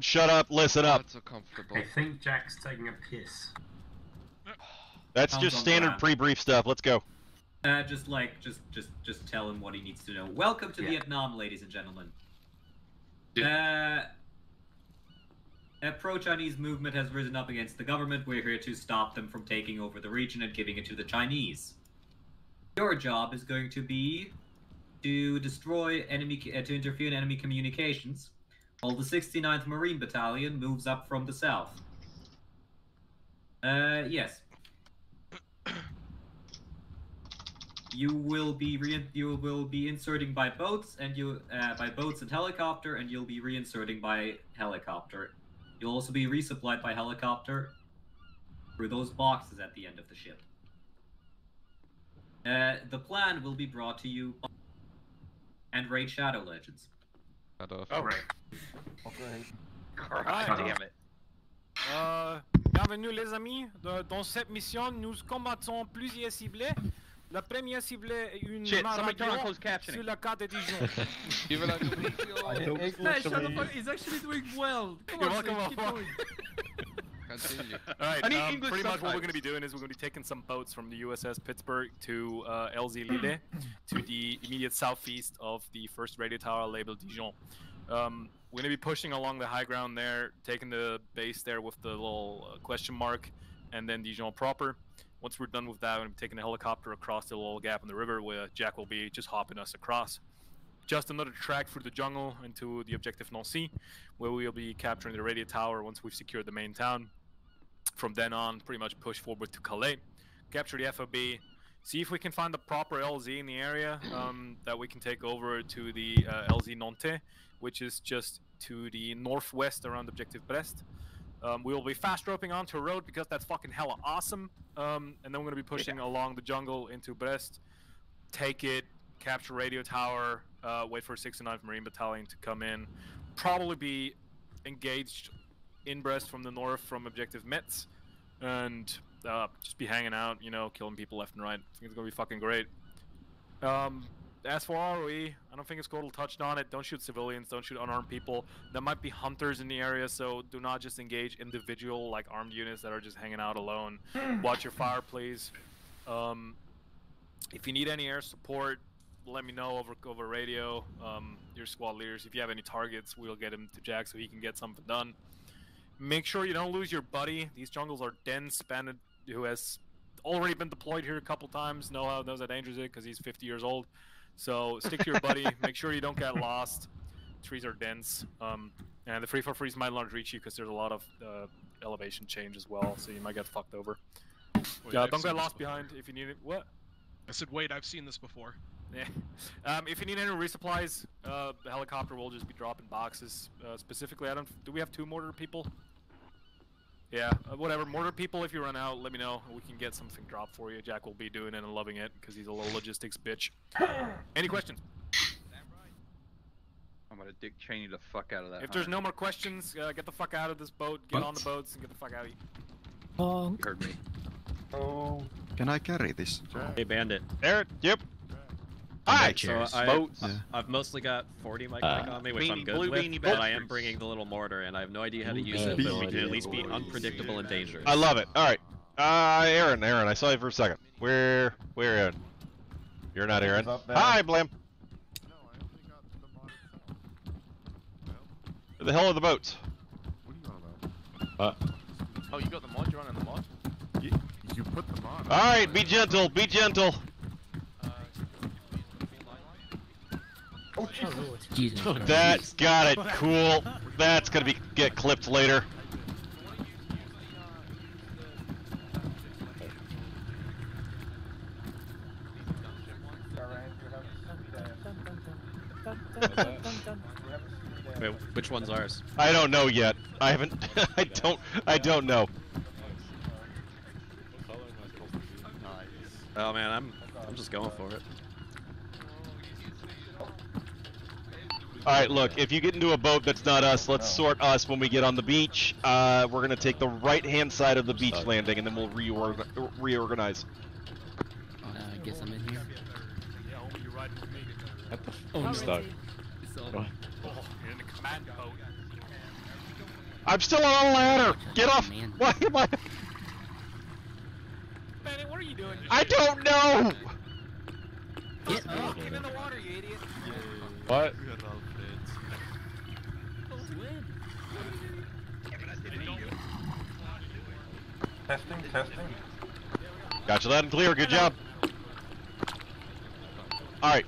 down, shut up, listen up. Not so comfortable. I think Jack's taking a piss. That's Sounds just standard brand. pre-brief stuff. Let's go. Uh, just like, just, just, just tell him what he needs to know. Welcome to Yeah. Vietnam, ladies and gentlemen. Uh, a pro-Chinese movement has risen up against the government. We're here to stop them from taking over the region and giving it to the Chinese. Your job is going to be to destroy enemy, uh, to interfere in enemy communications, while the 69th Marine Battalion moves up from the south. Uh, yes. You will be re- you will be inserting by boats and you uh, by boats and helicopter, and you'll be reinserting by helicopter. You'll also be resupplied by helicopter through those boxes at the end of the ship. Uh, the plan will be brought to you and Raid Shadow Legends. Oh. Right. Cut damn it. Euh, bienvenue les amis. De- dans cette mission, nous combattons plusieurs ciblés. La première ciblée est une Shit, Marathon sur la carte de Dijon. Vive la Coalition. Hey, shut the fuck. He's actually doing well. Come You're on, welcome, Snake, keep Alpha. going. Continue. Alright, um, English pretty much what we're going to be doing is we're going to be taking some boats from the USS Pittsburgh to uh, LZ Lille to the immediate southeast of the first radio tower labeled Dijon. Um, we're going to be pushing along the high ground there, taking the base there with the little uh, question mark, and then Dijon proper. Once we're done with that, we're going to be taking a helicopter across the little gap in the river where Jack will be just hopping us across. Just another track through the jungle into the objective Nancy, where we'll be capturing the radio tower once we've secured the main town from then on, pretty much push forward to Calais, capture the FOB, see if we can find the proper LZ in the area um, that we can take over to the uh, LZ Nantes, which is just to the northwest around Objective Brest. Um, we will be fast roping onto a road because that's fucking hella awesome. Um, and then we're going to be pushing along the jungle into Brest, take it, capture radio tower, uh, wait for 69th Marine Battalion to come in, probably be engaged in Brest from the north from Objective Metz, and uh, just be hanging out, you know, killing people left and right. I think it's gonna be fucking great. Um, as for ROE, I don't think it's Scotle touched on it. Don't shoot civilians. Don't shoot unarmed people. There might be hunters in the area, so do not just engage individual like armed units that are just hanging out alone. Watch your fire, please. Um, if you need any air support, let me know over over radio. Um, your squad leaders. If you have any targets, we'll get him to Jack so he can get something done. Make sure you don't lose your buddy. These jungles are dense. Bandit, who has already been deployed here a couple times, know how knows how dangerous it because he's 50 years old. So stick to your buddy. Make sure you don't get lost. Trees are dense, um, and the free for freeze might not reach you because there's a lot of uh, elevation change as well, so you might get fucked over. Wait, yeah, I've don't get lost behind if you need it. What? I said, wait, I've seen this before. Yeah. Um, if you need any resupplies, uh, the helicopter will just be dropping boxes. Uh, specifically, I don't. Do we have two mortar people? Yeah, uh, whatever. Mortar people, if you run out, let me know. We can get something dropped for you. Jack will be doing it and loving it because he's a little logistics bitch. Any questions? I'm gonna Dick Cheney the fuck out of that. If there's hunter. no more questions, uh, get the fuck out of this boat. Get on the boats and get the fuck out of here. You heard me. Can I carry this? Hey, Bandit. There. Yep. Hi. So I, Boats. Yeah. I've mostly got 40 mic Uh, on me, which beanie- I'm good blue with, beanie but I am bringing the little mortar, and I have no idea how to use it, but we can at least be unpredictable and dangerous. I love it. All right. Uh, Aaron, Aaron, I saw you for a second. Where, where, Aaron? You're not Aaron. Hi, Blam. Where the hell are the boats? Uh, Oh, you got the mod? You're running the mod? you put them on. All right, be gentle, be gentle. That got it. Cool. That's gonna be get clipped later. Wait, which one's ours? I don't know yet. I haven't. I don't. I don't know. Oh man, I'm I'm just going for it. All right, look. If you get into a boat that's not us, let's sort us when we get on the beach. Uh, we're gonna take the right-hand side of the beach landing, and then we'll reorg- reorganize. I guess I'm in here. Yeah, homie, you're riding with me. Oh, I'm stuck. Oh, you're in the command boat. I'm still on a ladder. Get off. Why am I? Bennett, what are you doing? I don't know. Get up. Get in the water, you idiot. What? Testing, testing. Got you loud and clear. Good job. All right.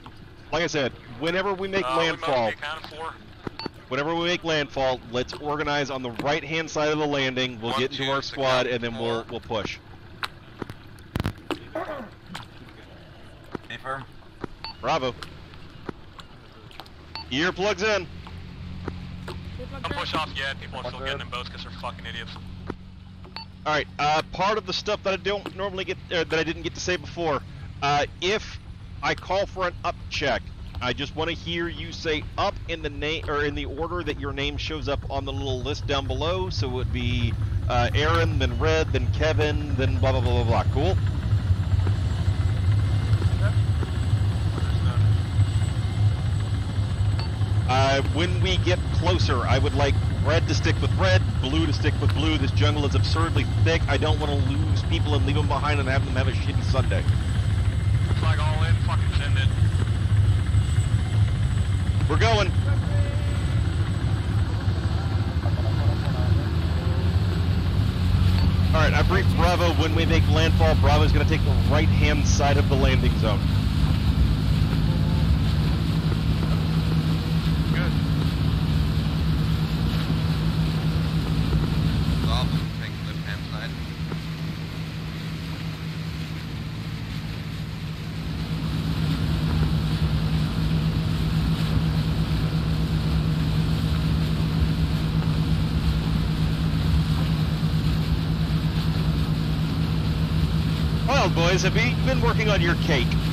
Like I said, whenever we make Uh, landfall, accounted for. whenever we make landfall, let's organize on the right-hand side of the landing. We'll get into our squad, and then we'll we'll push. Be firm. Bravo. Earplugs in. Don't push off yet. People are still getting in boats because they're fucking idiots. All right. Uh, part of the stuff that I don't normally get, uh, that I didn't get to say before, uh, if I call for an up check, I just want to hear you say up in the name or in the order that your name shows up on the little list down below. So it would be uh, Aaron, then Red, then Kevin, then blah blah blah blah blah. Cool. Uh, when we get closer, I would like red to stick with red, blue to stick with blue. This jungle is absurdly thick. I don't want to lose people and leave them behind and have them have a shitty Sunday. Flag all in. Fucking send it. We're going. All right, I briefed Bravo. When we make landfall, Bravo's going to take the right-hand side of the landing zone. Boys, have you been working on your cake?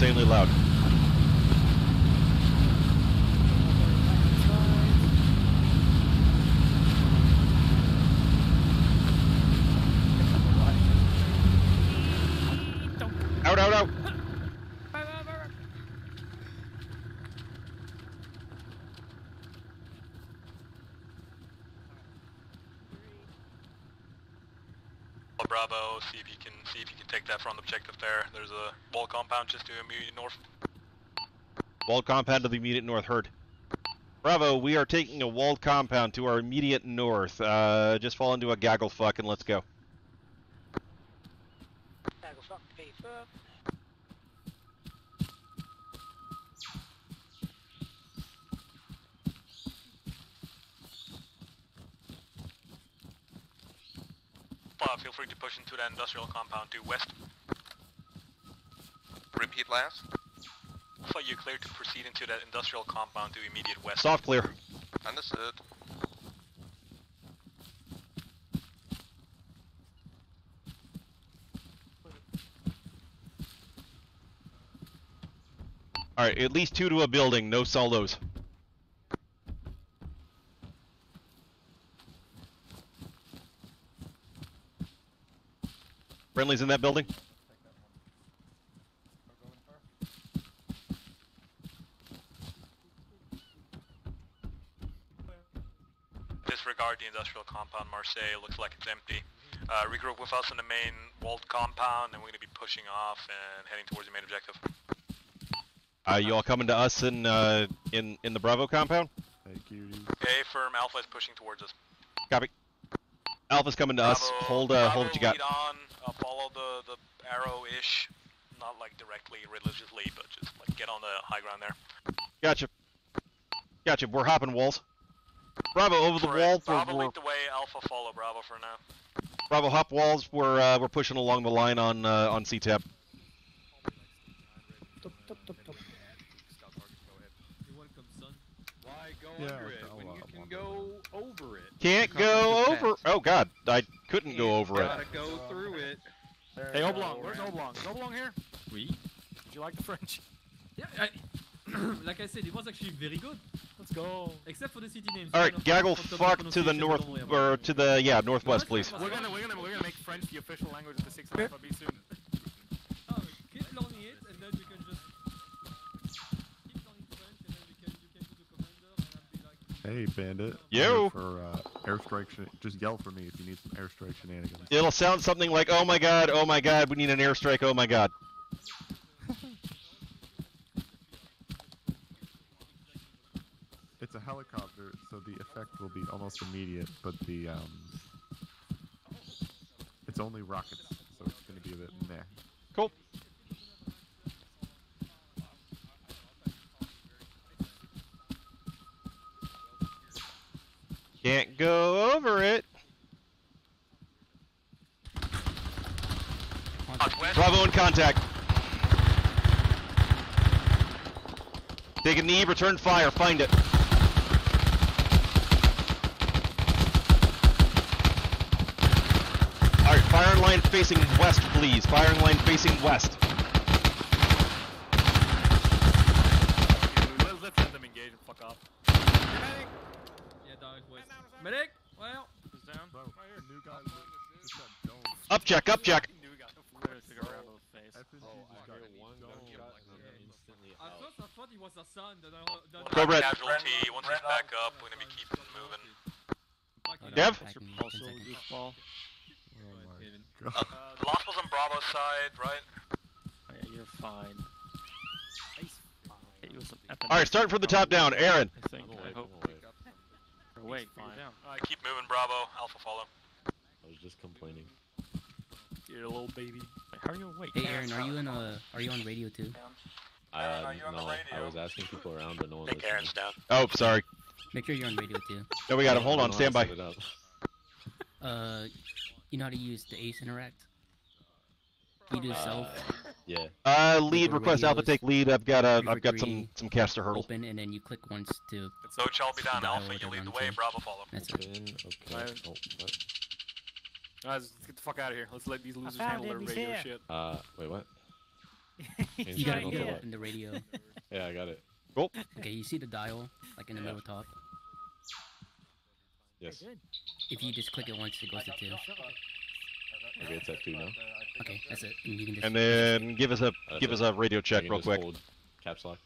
Insanely loud. Out, out, out! Bravo, see if you can see if you can take that front objective there. There's a compound just to immediate north. Walled compound to the immediate north, heard. Bravo, we are taking a walled compound to our immediate north. Uh, just fall into a gaggle fuck and let's go. Gaggle fuck, paper. feel free to push into the industrial compound to west. Repeat last. So you're clear to proceed into that industrial compound to immediate west. Soft clear. Understood. Alright, at least two to a building, no solos. Friendlies in that building? Disregard the industrial compound, Marseille. Looks like it's empty. Uh, regroup with us in the main walled compound, and we're going to be pushing off and heading towards the main objective. Uh, you all coming to us in uh, in in the Bravo compound? Thank you. Okay, firm Alpha is pushing towards us. Copy. Alpha's coming to us. Hold uh, hold what you got. Lead on. Uh, follow the the arrow-ish not like directly religiously, but just like get on the high ground there. Gotcha. Gotcha. We're hopping walls. Bravo over the wall. Correct. For, Bravo we're, the way. Alpha follow Bravo for now. Bravo hop walls. We're uh, we're pushing along the line on uh, on CTAP. Why go Yeah, it I'll, when uh, you can wonder. go over it? Can't go over. Oh God, I couldn't go over it. Gotta go through it. Hey Oblong, where's Oblong? Is Oblong here? Oui. Did you like the French? Yeah, I, like I said, it was actually very good. Let's go. Except for the city names. All right, Kind gaggle fuck to the north don't worry about or to the yeah northwest, please. We're gonna we're gonna we're gonna make French the official language of the sixth alphabet soon. Oh, keep learning it, and then you can just keep learning French, and then you can you can do the commander, and I'll be like. Hey, Bandit. I'm Yo. For uh, airstrike, just yell for me if you need some airstrike shenanigans. It'll sound something like, "Oh my God, oh my God, we need an airstrike, oh my God." It's a helicopter, so the effect will be almost immediate, but the um, it's only rockets, so it's gonna be a bit meh. Cool. Can't go over it. Bravo in contact. Take a knee, return fire, find it. Firing line facing west, please. Firing line facing west. Let's, let's let them engage and fuck off. Yeah, direct west. Medic, well. Who's down? Bro, new guy just got. Up check, up check. New guy. Took a round of the face. Oh, I just one domed. gunshot and then instantly At out. first, I thought it was a son. Then I, then Go red. Casualty. Once he's back up, we're gonna be keeping moving. Dev? Attacking me, 10 seconds. My god. Uh, the last was on Bravo's side, right? Yeah, you're fine. He's fine. You with some epic- Alright, starting from the top down. Aaron. I think. I hope. Or wait, fine. Alright, keep moving, Bravo. Alpha follow. I was just complaining. You're a little baby. Wait, how are you awake? Hey Aaron, are you in a are you on radio too? Uh, no, I was asking people around, but no one Think listened. Aaron's down. Oh, sorry. Make sure you're on radio too. No, we got him. Hold on, don't stand by. to set it up. Uh, you know how to use the Ace Interact? You do self Uh, yeah. Uh, lead Your request Alpha take lead. I've got a, three I've got some three, some cast to hurdle. open, and then you click once to. So shall be done. Alpha, you lead the way. Bravo follow. That's it. Okay. Alright. Oh, what? Guys, let's get the fuck out of here. Let's let these losers handle their radio here. shit. Uh, wait, what? You gotta channel go for what? open the radio. Yeah, I got it. Cool. Okay, you see the dial like in the Yeah. middle top. Yes. If you just click it once, it goes to two. Okay, it's at two now. Okay, that's it. And you can just. And then give us a That's give us a radio check real quick. hold Caps lock.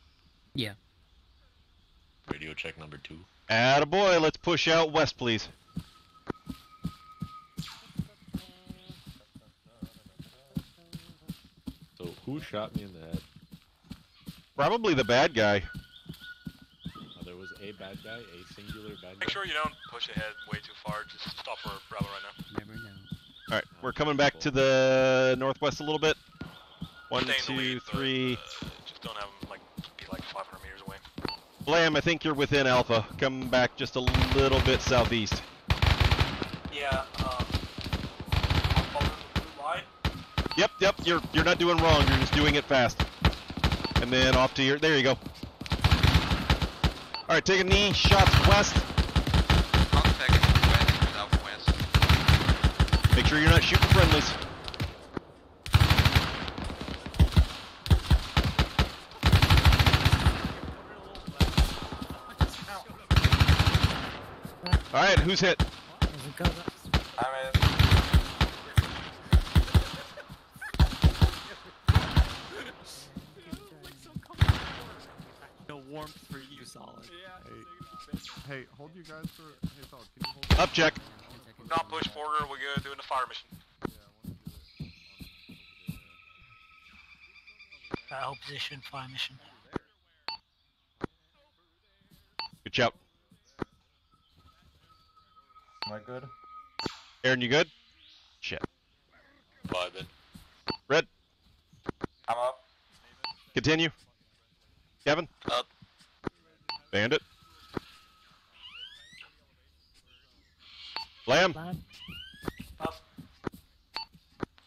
Yeah. Radio check number two. Attaboy, let's push out west, please. So who shot me in the head? Probably the bad guy. There was a bad guy, a singular bad guy. Make sure you don't push ahead way too far. Just stop for a Bravo right now. Never know. All right, we're coming back to the northwest a little bit. One, Stay two, lead, but, uh, just don't have them like be like 500 meters away. Blam, I think you're within Alpha. Come back just a little bit southeast. Yeah, um. Yep, yep. You're you're not doing wrong. You're just doing it fast. And then off to your. There you go. All right, take a knee. Shots west. Contact west, southwest. Make sure you're not shooting friendlies. All right, who's hit? I'm in. No warmth for you, solid. Hey, hey, hold you guys for. Hey, solid. Can you hold? Up check. Not push forward. We're gonna doing the fire mission. Battle position, fire mission. Good job. Am I good? Aaron, you good? Shit. Vibing. Red. I'm up. Continue. Kevin? Up. Bandit? Lamb? Up.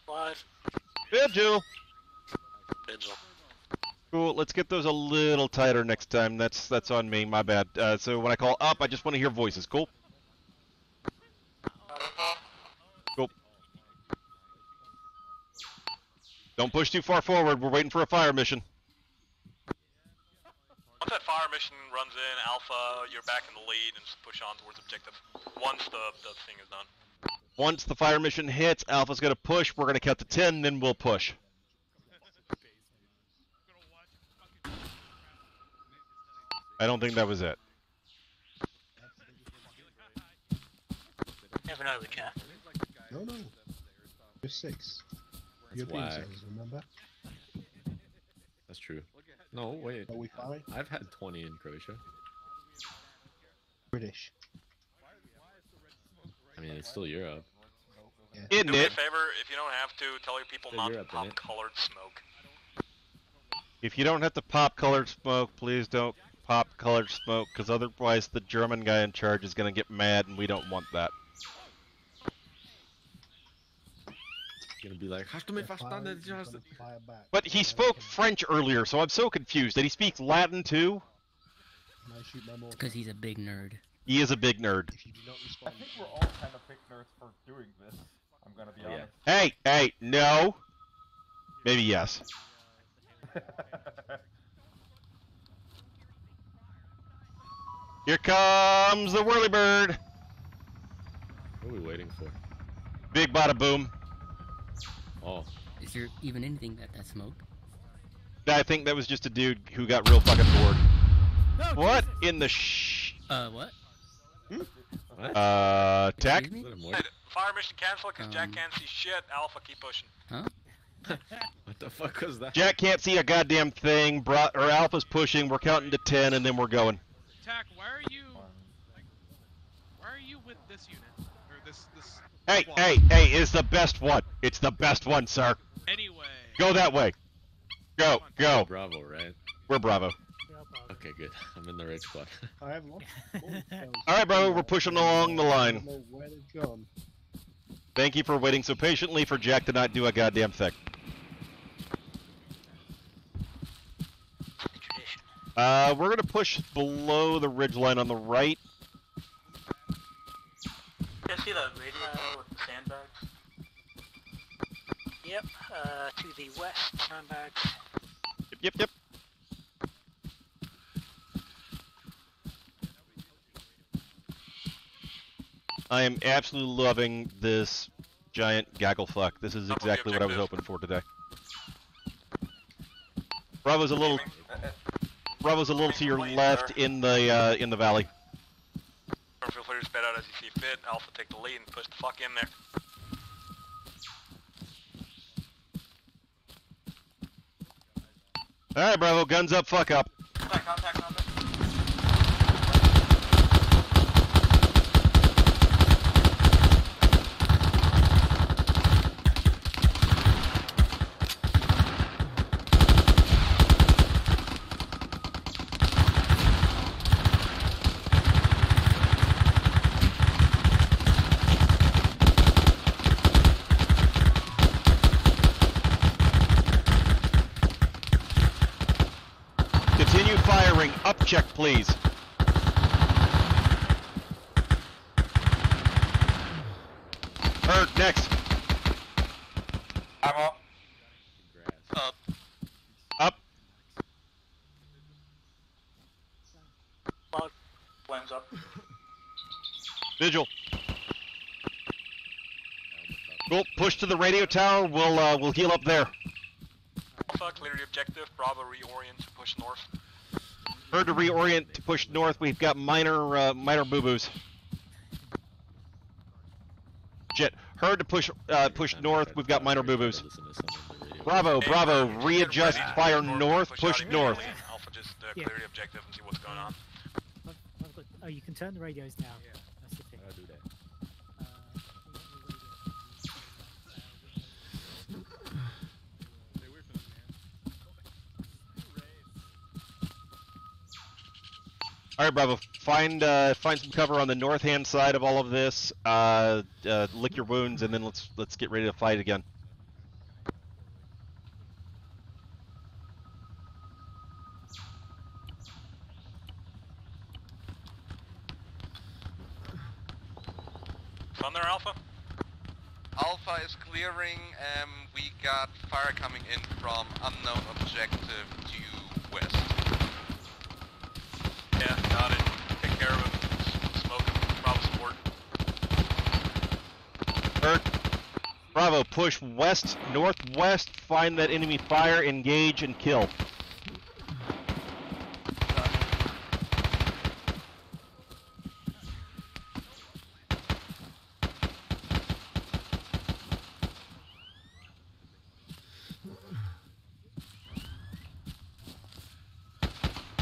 Live. Vigil! Vigil. Cool. Let's get those a little tighter next time. That's that's on me. My bad. Uh, so when I call up, I just want to hear voices. Cool. Cool. Don't push too far forward. We're waiting for a fire mission. Once mission runs in, Alpha, you're back in the lead and just push on towards objective. Once the, the thing is done. Once the fire mission hits, Alpha's gonna push. We're gonna count to ten, then we'll push. I don't think that was it. Never know, we can. No, no. Just six. That's European whack. sailors, remember? That's true. No, wait. Are we fine? I've had 20 in Croatia. British. I mean, it's still Europe. Isn't Do me a favor, if you don't have to, tell your people Still not to pop colored smoke. If you don't have to pop colored smoke, please don't pop colored smoke, because otherwise the German guy in charge is gonna get mad, and we don't want that. Gonna be like, hast du mich verstanden? Fire, gonna. But he spoke French earlier, so I'm so confused. Did he speak Latin too? And I shoot my mortar. Because he's a big nerd. He is a big nerd. If you do not I think we're all kind of big nerds for doing this. I'm gonna be Oh, yeah. honest. Hey, hey, no. Maybe yes. Here comes the whirly bird. What are we waiting for? Big bada boom. Oh, Is there even anything that that smoke? I think that was just a dude who got real fucking bored. What in the sh? Uh, what? what? Uh, tech. Me? Is that a Hey, mortar? fire mission cancel because Jack Um. can't see shit. Alpha, keep pushing. Huh? What the fuck was that? Jack can't see a goddamn thing. Bro- or Alpha's pushing. We're counting to ten, and then we're going. Tack, why are you why are you with this unit? Or this this Hey, squad? hey, hey! It's the best one. It's the best one, sir. Anyway. Go that way. Go, go. Bravo, right? We're Bravo. Okay, good. I'm in the right squad. I have lost. All right, Bravo. We're pushing along the line. don't know where they've gone. Thank you for waiting so patiently for Jack to not do a goddamn thing. Uh, we're gonna push below the ridge line on the right. Uh, to the west, sandbags. Yep, yep, yep. I am absolutely loving this giant gaggle fuck. This is exactly what I was hoping for today. Bravo's a little Bravo's a little to your left in the uh, in the valley. Feel free to spit out as you see fit. Alpha, take the lead and push the fuck in there. All right, Bravo, guns up, fuck up. Contact, contact, contact. Continue firing. Up check, please. Hurt, next. I'm up. Up. Up. Log. Flames up. Vigil. Cool. Push to the radio tower. We'll uh, we'll heal up there. Alpha, clear the objective. Bravo, reorient to push north. Heard to reorient to push north. We've got minor uh, minor boo boos. Shit. Heard to push uh, push north. We've got minor boo boos. Listen to someone on the radio. Bravo, Bravo. Bravo, Readjust. Fire North, north. Push north. Alpha, just uh, clear the objective and see what's going on. I've, I've got, oh, you can turn the radios down. That's the thing. I'll do that. Uh, All right, Bravo. Find uh, find some cover on the north hand side of all of this. Uh, uh, lick your wounds, and then let's let's get ready to fight again. On there, Alpha? Alpha is clearing. and we got fire coming in from unknown objective due west. Yeah, got it. Take care of him. S- Smoke him. Bravo support. Bert, Bravo, push west, northwest. Find that enemy fire, engage, and kill.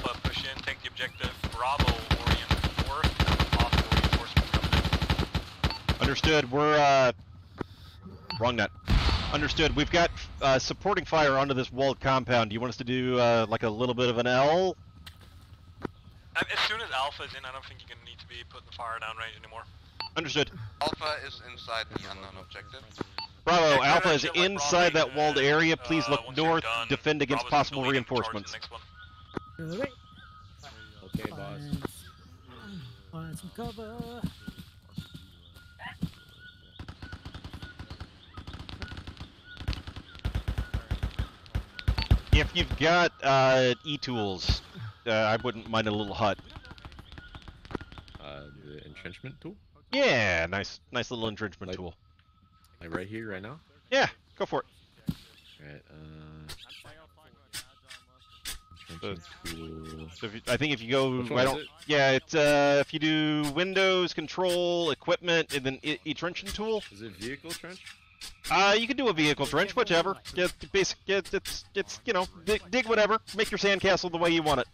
But push in, take the objective. Bravo, orient north. and Possible reinforcement coming in. Understood. We're uh, wrong nut. Understood. We've got uh, supporting fire onto this walled compound. Do you want us to do uh, like a little bit of an L? As soon as Alpha is in, I don't think you're gonna need to be putting the fire down range anymore. Understood. Alpha is inside the unknown objective. Bravo, Yeah, Alpha is shit like inside that walled area. Please uh, look once north. done, Defend against Bravo's possible lead him towards reinforcements. The. Alright. Okay, boss. Find some cover. If you've got uh, e-tools, uh, I wouldn't mind a little hut. Uh, the entrenchment tool? Yeah, nice, nice little entrenchment Like- tool. Like right here, right now? Yeah, go for it. Alright, uh... So, Entrenchment tool... so if you, I think if you go, I don't, it? yeah, it's uh, if you do Windows, Control, Equipment, and then e- e-trenching tool. Is it vehicle trench? Uh, you can do a vehicle trench, whichever. Get basic, get it's it's you know dig, dig whatever. Make your sandcastle the way you want it.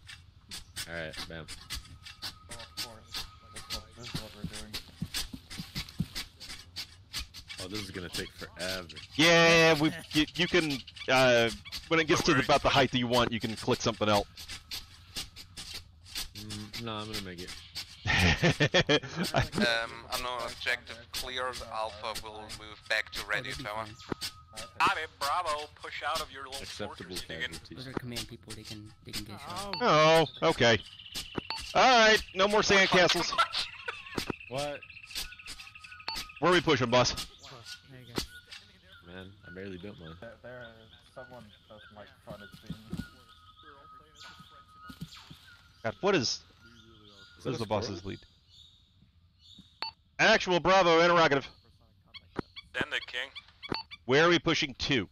Alright, bam. Oh. This, is what we're doing. Oh, this is gonna take forever. Yeah, we you, you can uh when it gets to about the height that you want, you can click something else. Mm, no, I'm gonna make it. Um, unknown objective cleared. Alpha will move back to radio tower. Copy, Bravo, push out of your little Acceptable fortress. You Those are command people. They can they can get shot. oh, okay. All right, no more sandcastles. What? Where are we pushing, boss? There you go. Man, I barely built mine. There, there someone does make fun it seems. God, what is? Is What is that the a boss's squirrel? lead? Actual Bravo interrogative. Then the king. Where are we pushing to?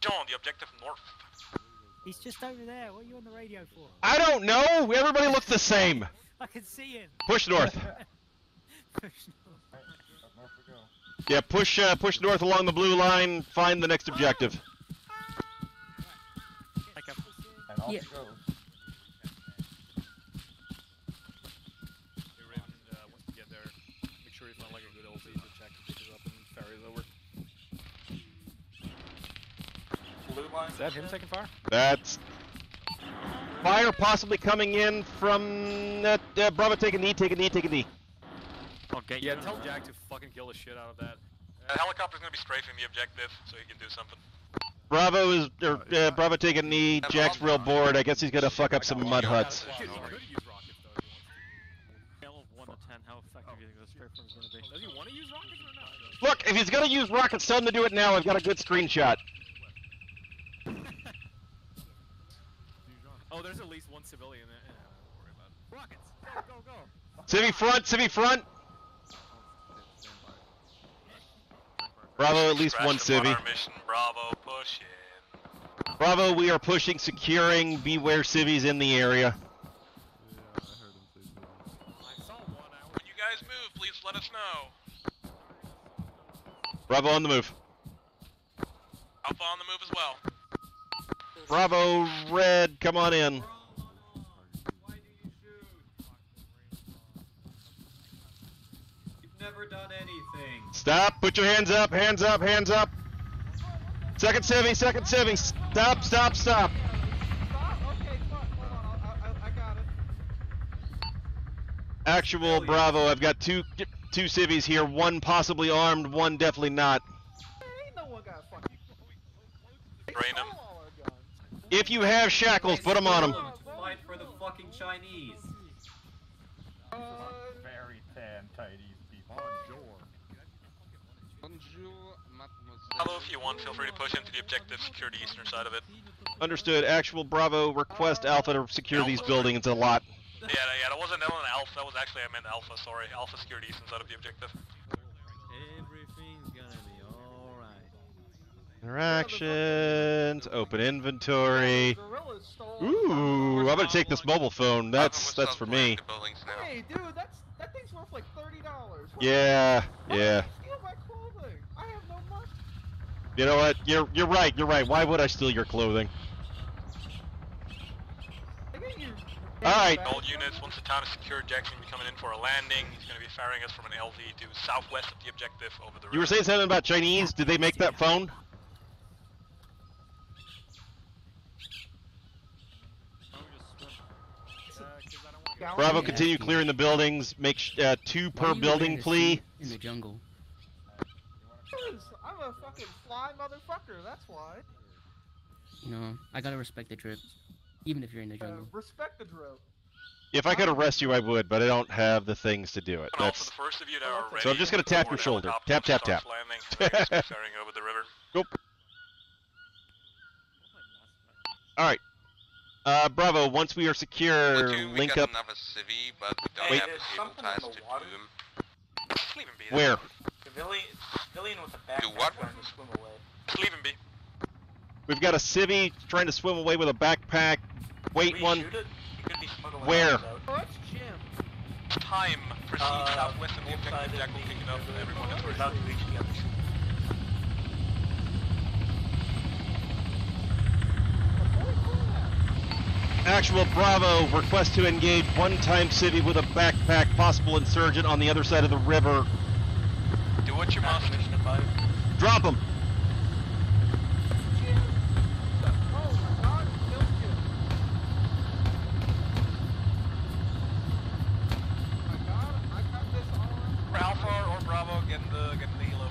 John, the objective north. He's just over there. What are you on the radio for? I don't know. Everybody looks the same. I can see him. Push north. Push north. Right, up north we go. Yeah, push uh, push north along the blue line. Find the next objective. Like a- And off Yeah. we go. Hey, Raven, uh, once you get there, make sure you find like a good old laser check to pick it up and ferry it over. Blue line. Is that him taking fire? That's fire possibly coming in from that uh, Bravo. Take a knee. Take a knee. Take a knee. Okay. Yeah, tell Jack to fucking kill the shit out of that. Uh, helicopter's gonna be strafing the objective, so he can do something. Bravo is or, uh, Bravo take a knee. Jack's real bored. I guess he's gonna fuck up some mud huts. Dude, he could use rockets though if he wants. Scale of 1 to 10, how effective do you think the straight from is going to be? Does he want to use rockets or not? Look, if he's gonna use rockets, tell him to do it now. I've got a good screenshot. Oh, there's at least one civilian. there. Yeah, don't worry about it. Rockets! Go, go, go! Civvy front. Civvy front. Bravo, at least one Crashing on civvy. mission, Bravo, push in. Bravo, we are pushing, securing. Beware civvies in the area. When you guys move, please let us know. Bravo on the move. Alpha on the move as well. Bravo, red, come on in. Never done anything. Stop. Put your hands up. Hands up. Hands up. Second civvy. Second civvy. Stop. Stop. Stop. Okay, fuck. Hold on. I, I, I got it. Actual Bravo, I've got two two civvies here. One possibly armed, one definitely not. Ain't no one got fucking. Drain him. If you have shackles, put them on them. Fight for the fucking Chinese. Uh, Very tan Chinese people. Bonjour, mademoiselle. Hello, if you want, feel free to push into the objective, secure the eastern side of it. Understood. Actual Bravo, request Alpha to secure these buildings a lot. Yeah, yeah, that wasn't that wasn't Alpha. That was actually I meant Alpha. Sorry, Alpha secure the eastern side of the objective. Interactions. Open inventory. Ooh, I'm gonna take this mobile phone. That's that's for me. Hey, dude, that's that thing's worth like thirty dollars. Yeah, yeah. Steal my clothing. I have no money. You know what? You're you're right. You're right. Why would I steal your clothing? All right. All units, once the town is secure, Jackson will be coming in for a landing. He's going to be firing us from an LZ to southwest of the objective over the river. You were saying something about Chinese. Did they make that phone? Bravo, continue clearing the buildings. Make sh- uh, two per building, please. In the jungle. I'm a fucking fly motherfucker. That's why. You know, I gotta respect the trip, even if you're in the Uh, jungle. respect the drill. If I could arrest you, I would, but I don't have the things to do it. That's the first of you that are ready. so. I'm just gonna tap your shoulder. Tap, tap, tap. Landing. Jackson's be over the river. Nope. All right. Uh, Bravo. Once we are secure, we link up. another civvy, but we don't Wait. have There's cable ties to Doom. Leave him be. Where? Civilian, civilian with a Do backpack what? trying to swim away. Leave him be. We've got a civvy trying to swim away with a backpack. Wait we one. shoot it? He could be Where? arms. Oh, Jim. Time. Proceed Uh, southwest of the both objective. Jack will pick it up. Everyone is ready. Actual Bravo. Request to engage one-time city with a backpack. Possible insurgent on the other side of the river. Do what you must. Mission to five. Drop him. Oh, God, killed Jim. I got, I got this on. Alpha or Bravo, get in the get in the helo.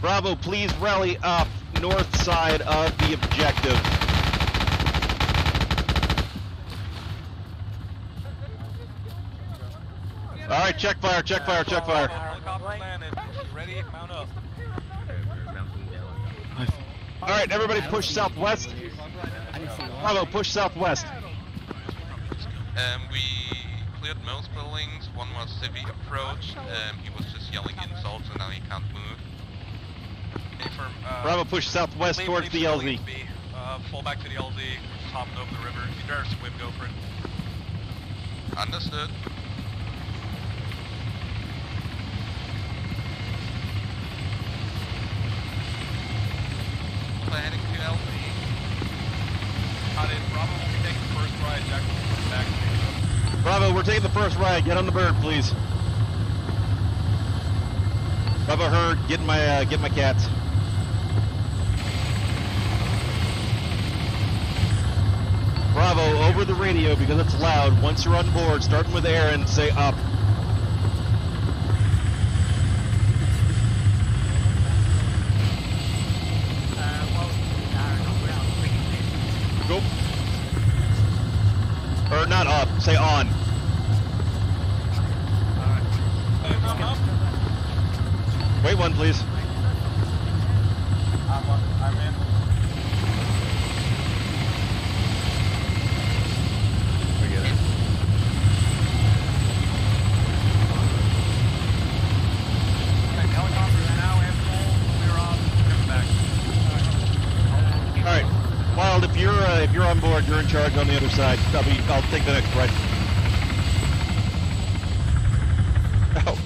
Bravo, please rally up north side of the objective. All right, check fire, check fire, check fire. Ready? Mount up. All right, everybody push southwest. Bravo, push southwest. Um, we cleared most buildings. One was civvy approach. Um, he was just yelling insults, and now he can't move. Confirm. Uh, Bravo, push southwest leave- towards leave the LZ. Uh, fall back to the LZ. Hopping over the river. If you'd rather swim, go for it. Understood. To. Bravo will be taking the first ride. Jack will coming back. Bravo, we're taking the first ride. Get on the bird, please. Bravo, herd, get my uh, get my cats. Bravo, over the radio because it's loud. Once you're on board, starting with Aaron, say up. Not up, say on. Wait one, please. I'm, I'm in. We get it. Helicopter now and full. We're on. Coming back. All right, Wild. If you're uh, if you're on board, you're in charge on the other side. I'll be. I'll take the next ride. Oh.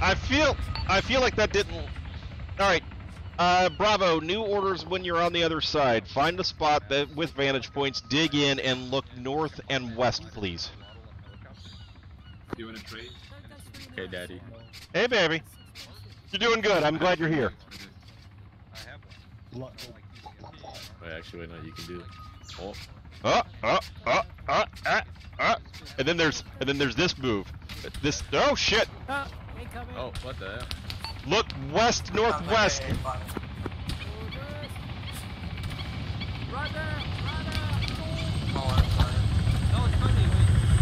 I feel. I feel like that didn't. All right. Uh, Bravo. New orders when you're on the other side. Find a spot that with vantage points. Dig in and look north and west, please. Do you want to trade? Okay, Daddy. Hey, baby. You're doing good. I'm glad you're here. Wait, actually, wait, no, you can do it. Uh, uh, uh, uh, uh, uh. And then there's and then there's this move. This oh shit! Oh. Oh, what the hell? Look west northwest.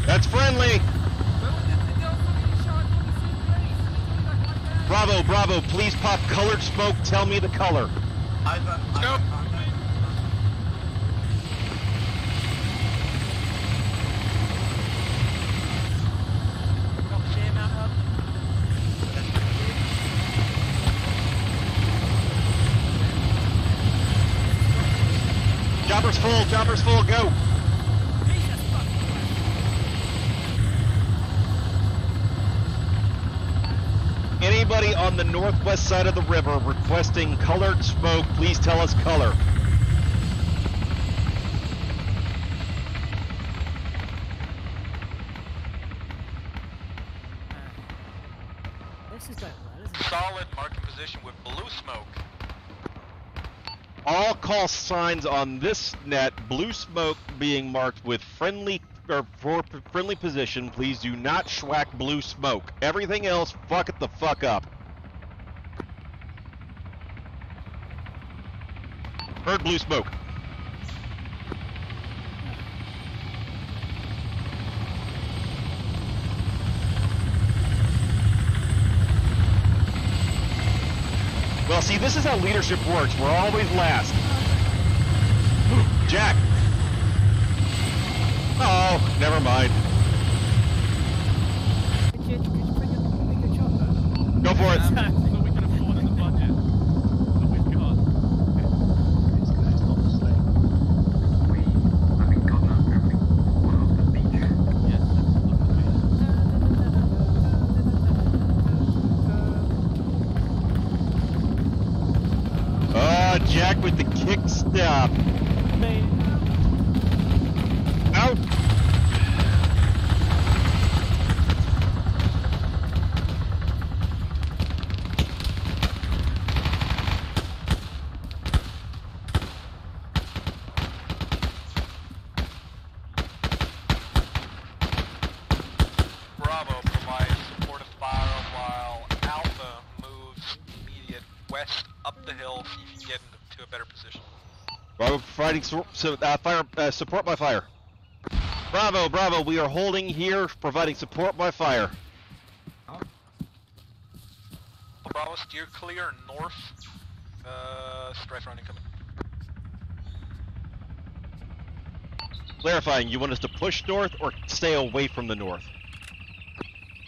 That's friendly. Bravo, bravo. Please pop colored smoke. Tell me the color. Nope. Chopper's full. Chopper's full. Go. Anybody on the northwest side of the river requesting colored smoke, please tell us color. Uh, this is going well, isn't it? Solid marking position with blue smoke. All call signs on this net, blue smoke being marked with friendly or for friendly position. Please do not schwack blue smoke. Everything else, fuck it the fuck up. Heard blue smoke. Well, see, this is how leadership works. We're always last. Jack. Oh, never mind. Could you, could you bring a bigger chopper? Go for it. so, uh, fire uh, support by fire. Bravo, Bravo. We are holding here, providing support by fire. Bravo, steer clear north. Uh, strife running coming. Clarifying, you want us to push north or stay away from the north?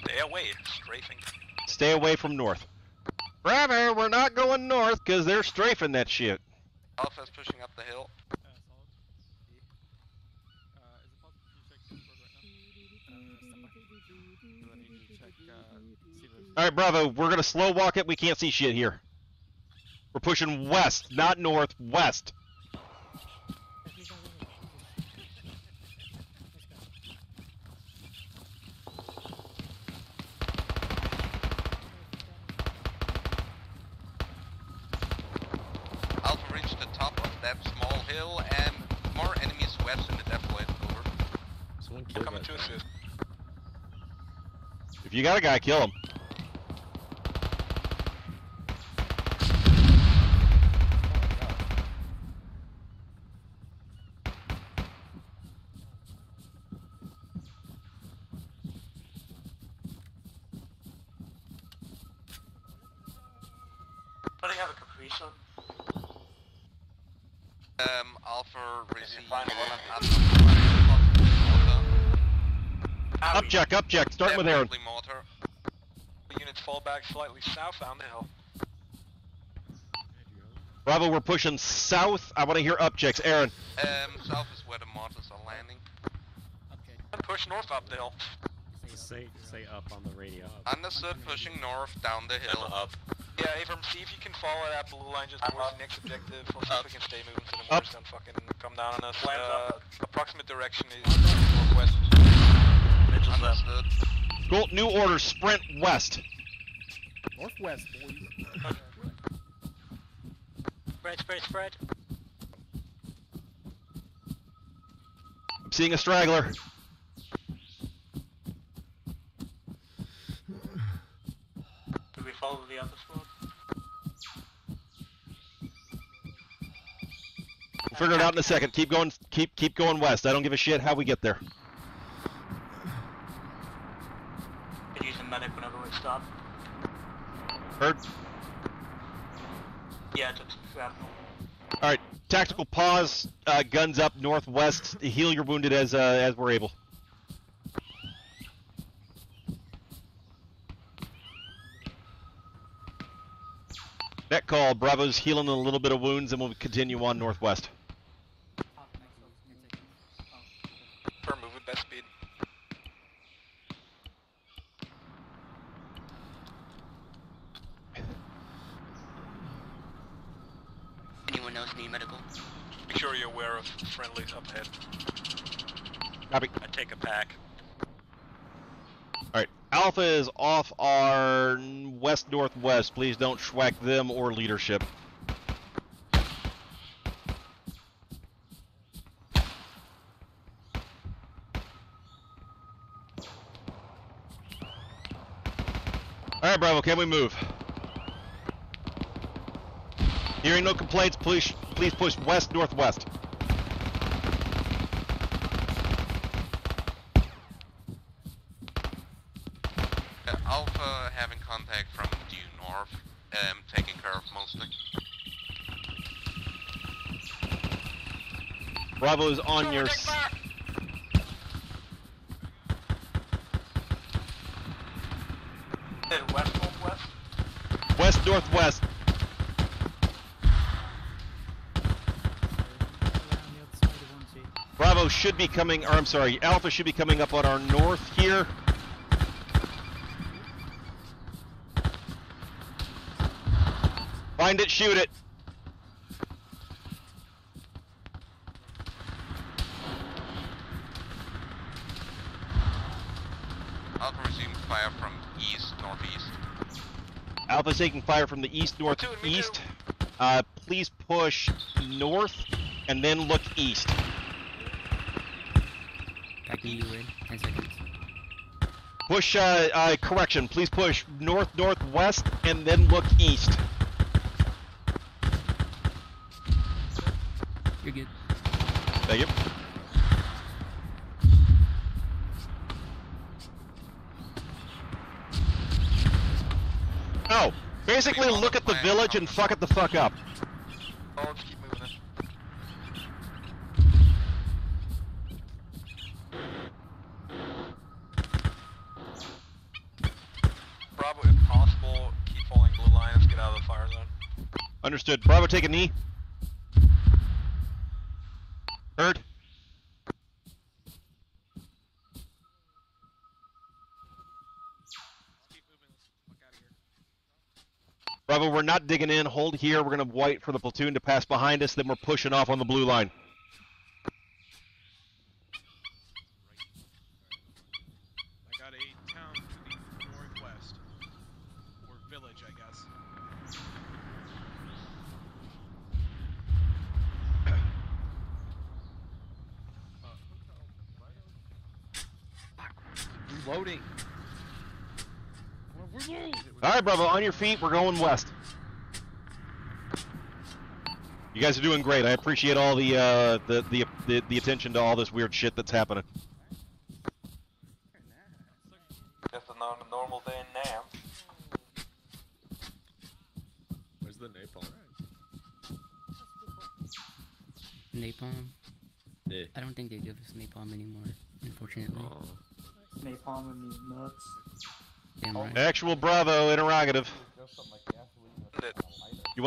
Stay away, strafing. Stay away from north. Bravo, we're not going north because they're strafing that shit. Alpha's pushing up the hill. All right, Bravo, we're gonna slow walk it. We can't see shit here. We're pushing west, not north, west. Alpha reached the top of that small hill and more enemies west in the defilade. Over. Someone killed Coming that to assist. If you got a guy, kill him. But I have a caprice on. Um, Alpha received find one Owie. Upcheck, upcheck. Start with Aaron. Definitely mortar. Units fall back slightly south down the hill. Bravo, we're pushing south. I want to hear upchecks. Aaron. Um, south is where the mortars are landing. And push north up the hill. Say, say up on the radio. Understood, pushing north down the hill. up. Yeah, Avram, see if you can follow that blue line just towards the next objective. We'll see if we can stay moving so the Up. mortars don't fucking come down on us. Lands Uh, up. approximate direction is northwest. Understood. Cool. New order. Sprint west. Northwest, boys. Spread, spread, spread. I'm seeing a straggler. Do we follow the other squad? We'll figure it out in a second. Keep going. Keep keep going west. I don't give a shit how we get there. Could use a medic whenever we stop. Heard. Yeah, just shrapnel. All right. Tactical pause. Uh, guns up northwest. Heal your wounded as uh, as we're able. Net call. Bravo's healing a little bit of wounds, and we'll continue on northwest. For move at best speed. Anyone else need medical? Be sure you're aware of friendlies up ahead. Copy. I take a pack. All right. Alpha is off our west northwest. Please don't schwack them or leadership. All right, Bravo. Can we move? Hearing no complaints, please please push west northwest. Uh, Alpha having contact from due north, um, taking care of mostly. Bravo's on your. west northwest. West northwest. Bravo should be coming, or I'm sorry, Alpha should be coming up on our north here. Find it, shoot it. Alpha resumed fire from east northeast. Alpha's taking fire from the east northeast. Uh, please push north and then look east. Back to you, Red. 10 seconds. Push, uh, uh, correction, please push north northwest and then look east. You're good. Thank you. Oh, basically look at the village and fuck it the fuck up. Oh, let's keep moving it. Bravo, if possible, keep following blue line. Let's get out of the fire zone. Understood. Bravo, take a knee. Heard. Bravo, we're not digging in. Hold here. We're going to wait for the platoon to pass behind us. Then we're pushing off on the blue line. I got a town to the northwest. Or village, I guess. Reloading. All right, Bravo, on your feet. We're going west. You guys are doing great. I appreciate all the uh, the, the the the attention to all this weird shit that's happening. Just a normal day in Nam. Where's the napalm? Napalm? Yeah. I don't think they give us napalm anymore, unfortunately. Napalm in these nuts. Right. Actual Bravo interrogative.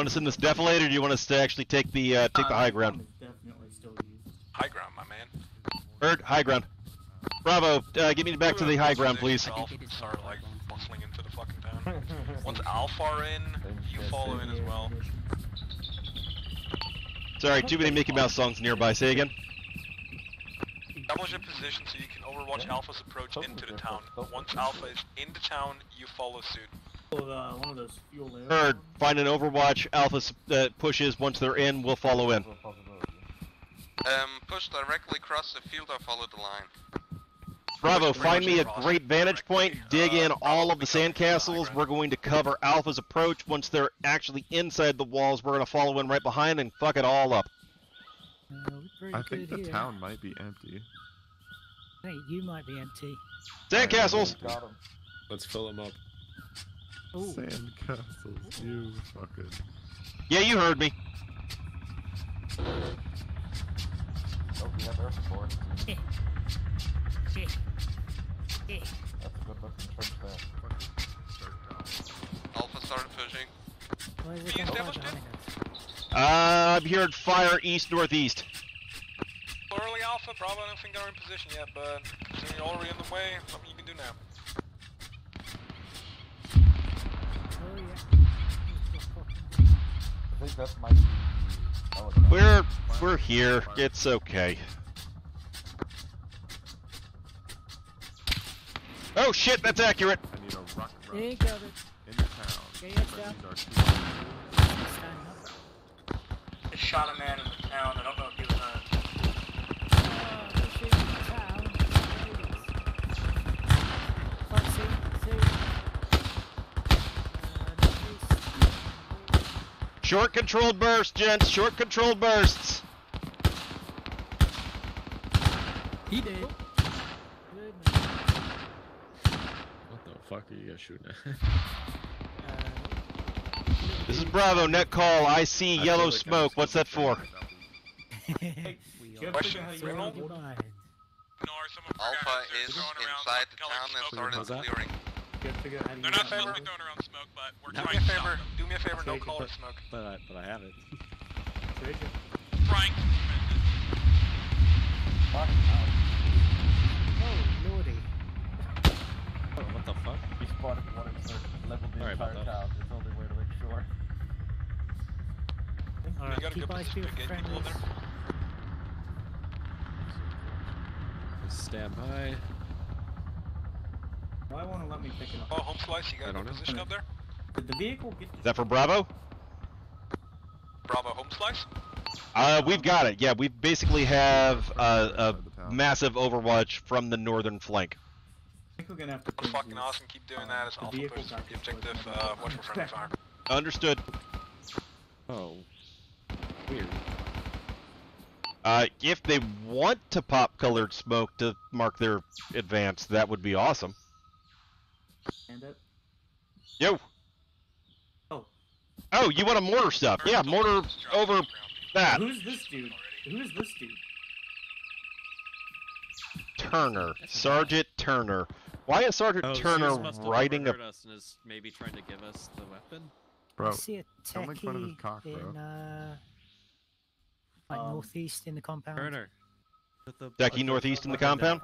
You want us in this defilade, or do you want us to actually take the uh, take the high ground? Definitely still used. High ground, my man. Heard high ground. Bravo, uh, get me back to the high ground, please. Alpha start like bustling into the fucking town. Once Alpha are in, you follow in as well. Sorry, too many Mickey Mouse songs nearby. Say again. Establish a position so you can overwatch Alpha's approach into the town. But once Alpha is in the town, you follow suit. Uh, one of those fuel arrows. Heard. Find an Overwatch. Alpha that uh, pushes. Once they're in, we'll follow in. Um, push directly across the field or follow the line. Bravo, Push find me a great vantage point, dig in all of the sandcastles. We're going to cover Alpha's approach. Once they're actually inside the walls, we're going to follow in right behind and fuck it all up. Pretty I think the here. town might be empty. Hey, you might be empty. Sandcastles! Got him. Let's fill them up. Ooh. Sandcastles, you fucking. Yeah, you heard me. Oh, we have air support. Eh. Eh. Eh. That's a good looking trench there. Alpha started pushing. Why is it gonna fly behind us? Uh, I'm hearing fire east northeast. Early Alpha, Bravo, I don't think they're in position yet, but considering you're already in the way, something you can do now. Oh yeah. I think that might be the. We're we're here. It's okay. Oh shit, that's accurate. I need a ruck ruck Yeah, got it. in the town. Yeah, yeah, down. these are two- Standing up. Just shot a man in the town. I don't know if he was hurt. Oh, they're shooting the town. Can't see. See. Uh, northeast. Short controlled bursts, gents. Short controlled bursts. He did. What the fuck are you guys shooting at? Uh, this is Bravo. Net call. I see I yellow like smoke. What's that for? Question, So Ronald? do mine. No, are some of our Alpha is inside the town and smoke. started clearing. They're not supposed to be throwing around smoke, but we're trying to stop them. Do me a favor, no colored smoke. But I, but I have it. Trying to prevent. Fuck out. Oh, lordy. Oh, what the fuck? We spotted one insert, leveled the Sorry entire that. town. It's the only way to make sure. Alright, got keep good eyes position peeled to for friendlies. there. Stand by. Why won't it let me pick it up? Oh, home slice, you got I a don't good know. up there? Did the vehicle get Is that for Bravo? Bravo, home slice? Uh, we've got it. Yeah, we basically have uh, a massive overwatch from the northern flank. I think we're gonna have to That's fucking awesome, keep doing that as The Alpha vehicle pushes the objective, uh, watch for friendly fire. Understood. Oh. Weird. Uh, if they want to pop colored smoke to mark their advance, that would be awesome. And it. Yo. Oh. You want a mortar stuff? Yeah, mortar over that. Who's this dude? Who is this dude? Turner. Sergeant Turner. Why is Sergeant Oh, Turner Zeus writing a overheard us and is maybe trying to give us the weapon. Bro, I see a don't make fun of his techie cock, bro. in uh, like Um, northeast in the compound. Turner. With the Decky northeast in the compound?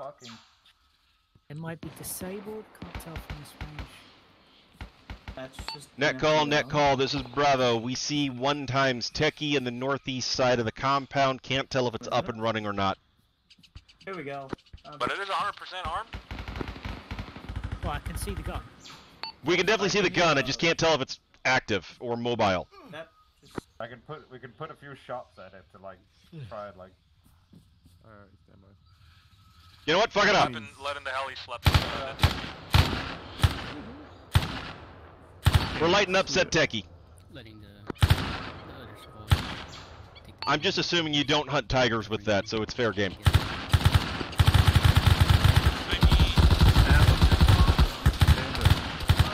It might be disabled. Can't tell from this range. That's just. Net call, net call. This is Bravo. We see one times Techie in the northeast side of the compound. Can't tell if it's up mm-hmm. and running or not. Here we go. Um, But it is 100% armed? Well, I can see the gun. We can definitely see the gun. I just can't tell if it's active or mobile. Hmm. that I can put we can put a few shots at it to like hmm. try and like. Alright, stand by. You know what? Fuck it up. Let in, let in the heli slept. Uh, We're lighting up set Techie. Letting the, the other squad. I'm just assuming you don't hunt tigers with that, so it's fair game.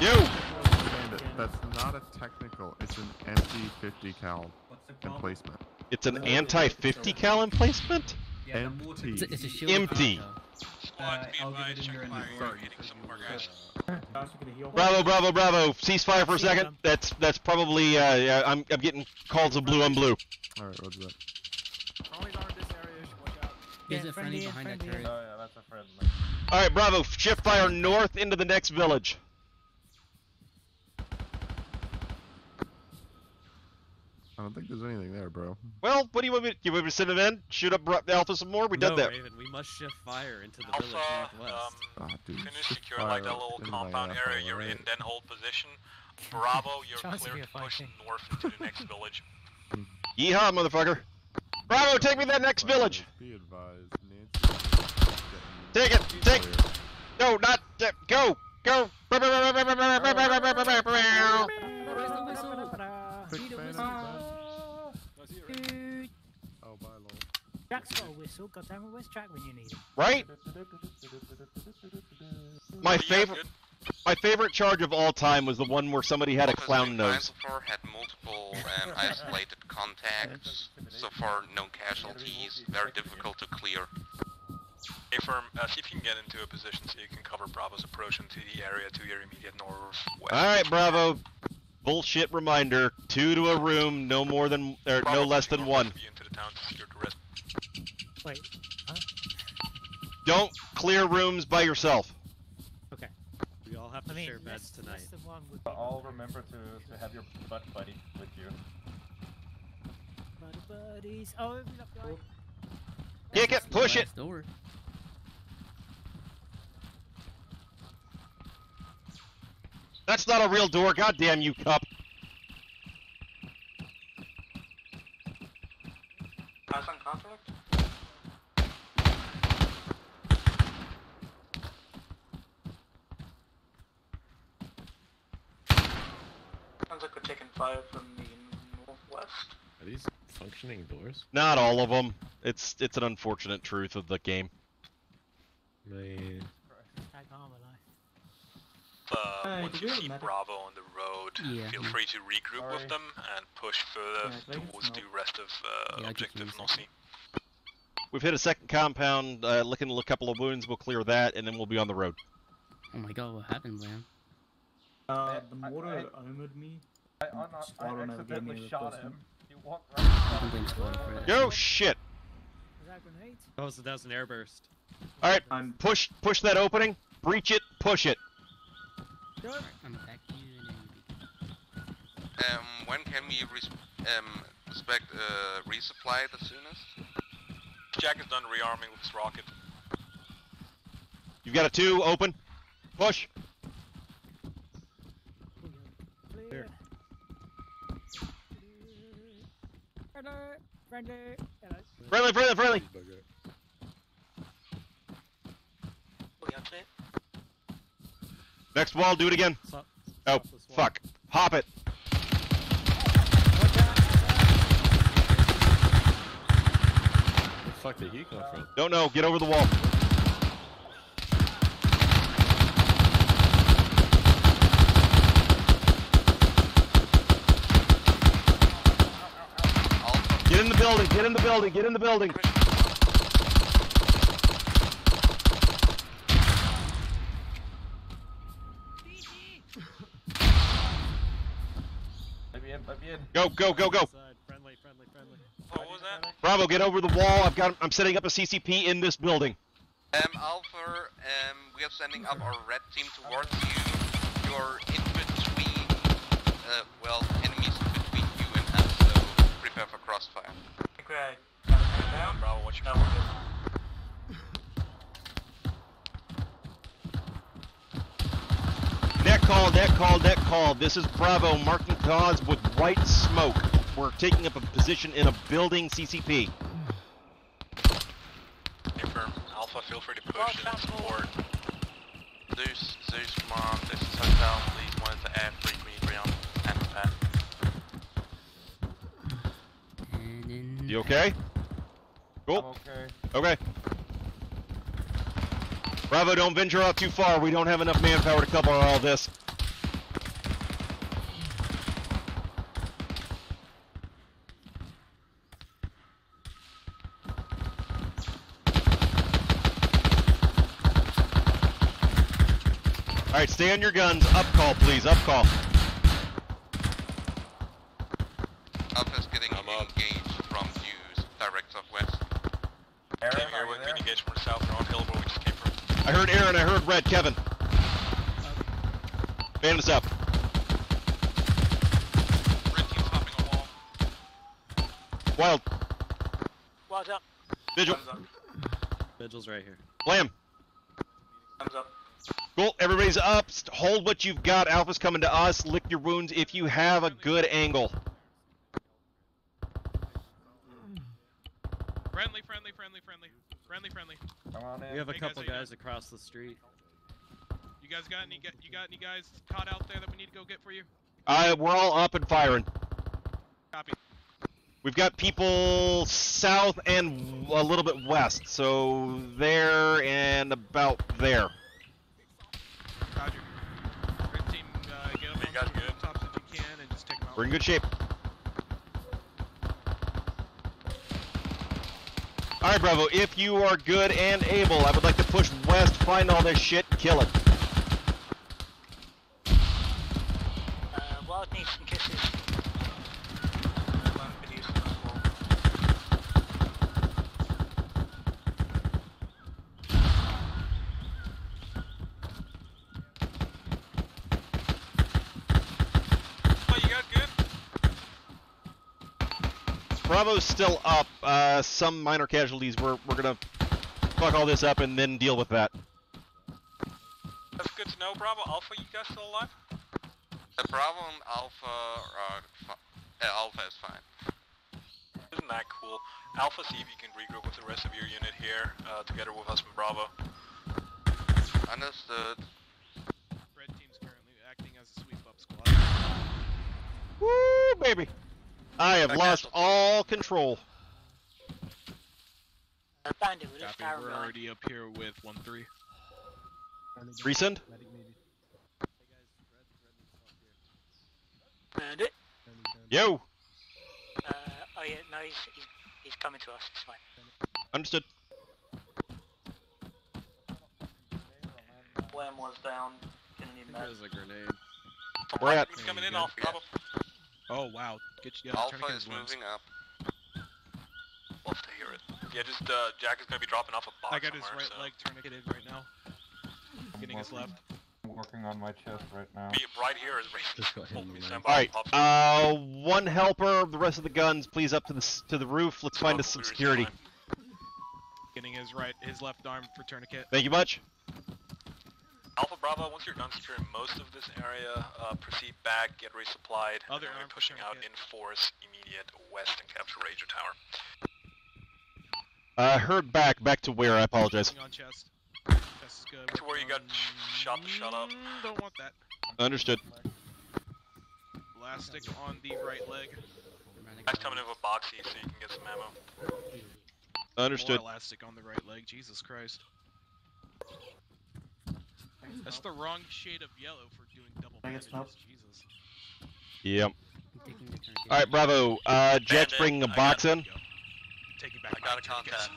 Yo! That's not a technical, it's an empty 50 cal emplacement. It's an anti-50 cal emplacement? Empty. It's a, it's a shield Empty. Squad, be advised, check fire. You're hitting some of guys. Josh, you gonna heal? Bravo, bravo, bravo. Ceasefire for a second. That's that's probably uh, yeah, I'm I'm getting calls of blue on blue. Alright, roger that. Is Yeah, it friendly friendly in, behind that friendly turret? in. Oh yeah, that's a friendly. All right, Bravo. Shift fire north into the next village. I don't think there's anything there, bro. Well, what do you want me? To, you want me to send it in? Shoot up Bra- Alpha some more? We no, did that. Raven, we must shift fire into the Alpha, village northwest. um, Ah, dude. finish shift secure like that little compound asshole, area you're in, alright? then hold position. Bravo, you're Chance clear to push fighting. north into the next village. Yeehaw, motherfucker. Bravo, take me to that next village. Be advised, Nancy. Take it. Take. No, not. Uh, go. Go. Quick fan of Jack's got a whistle. God damn it, where's Jack when you need him? Right? My favorite. My favorite charge of all time was the one where somebody had a clown nose. So far had multiple um, isolated contacts. So far, no casualties. Very difficult to clear. Hey, firm, uh, see if you can get into a position so you can cover Bravo's approach into the area to your immediate northwest. All right, Bravo. Bullshit reminder: two to a room, no more than or no less than one. Into the town to secure the rest. Wait. Huh? Don't clear rooms by yourself. Okay. We all have to I mean, share beds tonight. less than one would But all remember to, to have your butt buddy with you. Buddy buddies. Oh, open up the. Kick it, push it. Door. That's not a real door. God damn you, cup. Pass on contact? Sounds like we're taking fire from the northwest. Are these functioning doors? Not all of them. It's it's an unfortunate truth of the game. Man. Tag. Uh, once you you see? Bravo on the road, Yeah. feel free to regroup Sorry. with them and push further Yeah, towards the rest of uh, Yeah, I just objective use Nossi. We've hit a second compound, uh, looking a couple of wounds. We'll clear that, and then we'll be on the road. Oh my god, what happened, man? Uh, the mortar I- omered me. I, on, I Squadron never gave me accidentally a shot replacement. him. He walked right in I front blame of Squad for me. that. Yo, shit. A grenade? Oh, so that was an airburst. All right, push push that opening. Breach it. Push it. Good. I'm back to you and then you can... Um, when can we res- um, expect uh, resupply the soonest? Jack is done rearming with his rocket. You've got a two open. Push. Clear. Friendly. Friendly. Hello. Friendly, friendly, friendly. Fully up to date? Next wall. Do it again. Stop. Oh, Stop this fuck. Hop it. Where the fuck did he come from? Don't know. Get over the wall. Get in the building. Get in the building. Get in the building. Let me in, let me in. Go, go, go, go. Inside. Friendly, friendly, friendly. What was that? Bravo, get over the wall. I've got. I'm setting up a CCP in this building. Um, Alpha, um, we are sending up our red team towards you. You're in between, uh, well, enemies prepare for crossfire. I think we got it down. Bravo, watch your No, we're. Net call, net call, net call. This is Bravo marking cause with white smoke. We're taking up a position in a building CCP. Hey, firm. Alpha, feel free to push and support. Zeus, Zeus, come on, this is Hotel, please monitor air, fleet me, ground, and prepare. And in... You okay? I'm Cool. okay. Okay. Bravo, don't venture out too far. We don't have enough manpower to cover all this. All right, stay on your guns. Up call, please. Up call. Aaron. I heard Red. Kevin. Band us up. Red team's hopping a wall. Wild. Watch out. Vigil. Up. Vigil's right here. Blam. Thumbs up. Cool. Everybody's up. Hold what you've got. Alpha's coming to us. Lick your wounds if you have a good angle. Friendly, friendly, friendly, friendly, friendly, friendly. Come on in. We have a Hey, guys, couple how you guys across the street. You guys got any? You got any guys caught out there that we need to go get for you? Uh, we're all up and firing. Copy. We've got people south and a little bit west, so there and about there. Roger. Red team, uh, get them You guys the good? rooftops if you can, and just take them out. We're in good shape. Alright, Bravo, if you are good and able, I would like to push west, find all this shit, kill it. Uh, Wild needs some kisses. Oh, you got good? Bravo's still up. Uh, some minor casualties. We're, we're gonna fuck all this up and then deal with that. That's good to know, Bravo. Alpha, you guys still alive? The Bravo and Alpha are uh, Alpha is fine. Isn't that cool? Alpha, see if you can regroup with the rest of your unit here, uh, together with us from Bravo. Understood. Red team's currently acting as a sweep up squad. Woo, baby. I have lost all control. Uh, Bandit, we're Copy. We're already up here with one three. Resend? Bandit. Yo! Uh, oh yeah, no, he's, he's, he's coming to us, it's fine. Understood. Lamb was down. Gonna need med. There's a grenade. We're. He's coming in, Alpha, Bravo. Oh wow, get you. Yeah, Alpha is wounds. moving up. Love to hear it. Yeah, just, uh, Jack is gonna be dropping off a box I got his right so. leg tourniqueted right now. Getting his left. I'm working on my chest right now. Be right here is ready. Just go ahead and Stand land. by, Alright, uh, one helper, the rest of the guns, please up to the, to the roof. Let's find us some security. Getting his right, his left arm for tourniquet. Thank you much. Alpha Bravo, once you're done securing most of this area, uh, proceed back, get resupplied, Other and then arm we're pushing out in force immediate west and capture Ranger Tower. Uh, heard back, back to where? I apologize. Working on chest. Chest is good. To where you working got shot to shut up. Mm, Don't want that. Understood. Elastic on the right leg. Guys coming in with boxy so you can get some ammo. Understood. More elastic on the right leg. Jesus Christ. That's the wrong shade of yellow for doing double Can I get bandages. smoke? Jesus. Yep. I'm taking the tourniquet. Alright, Bravo. Uh, Jet's Bandit, bringing a I box got- in. Taking back I got a contact.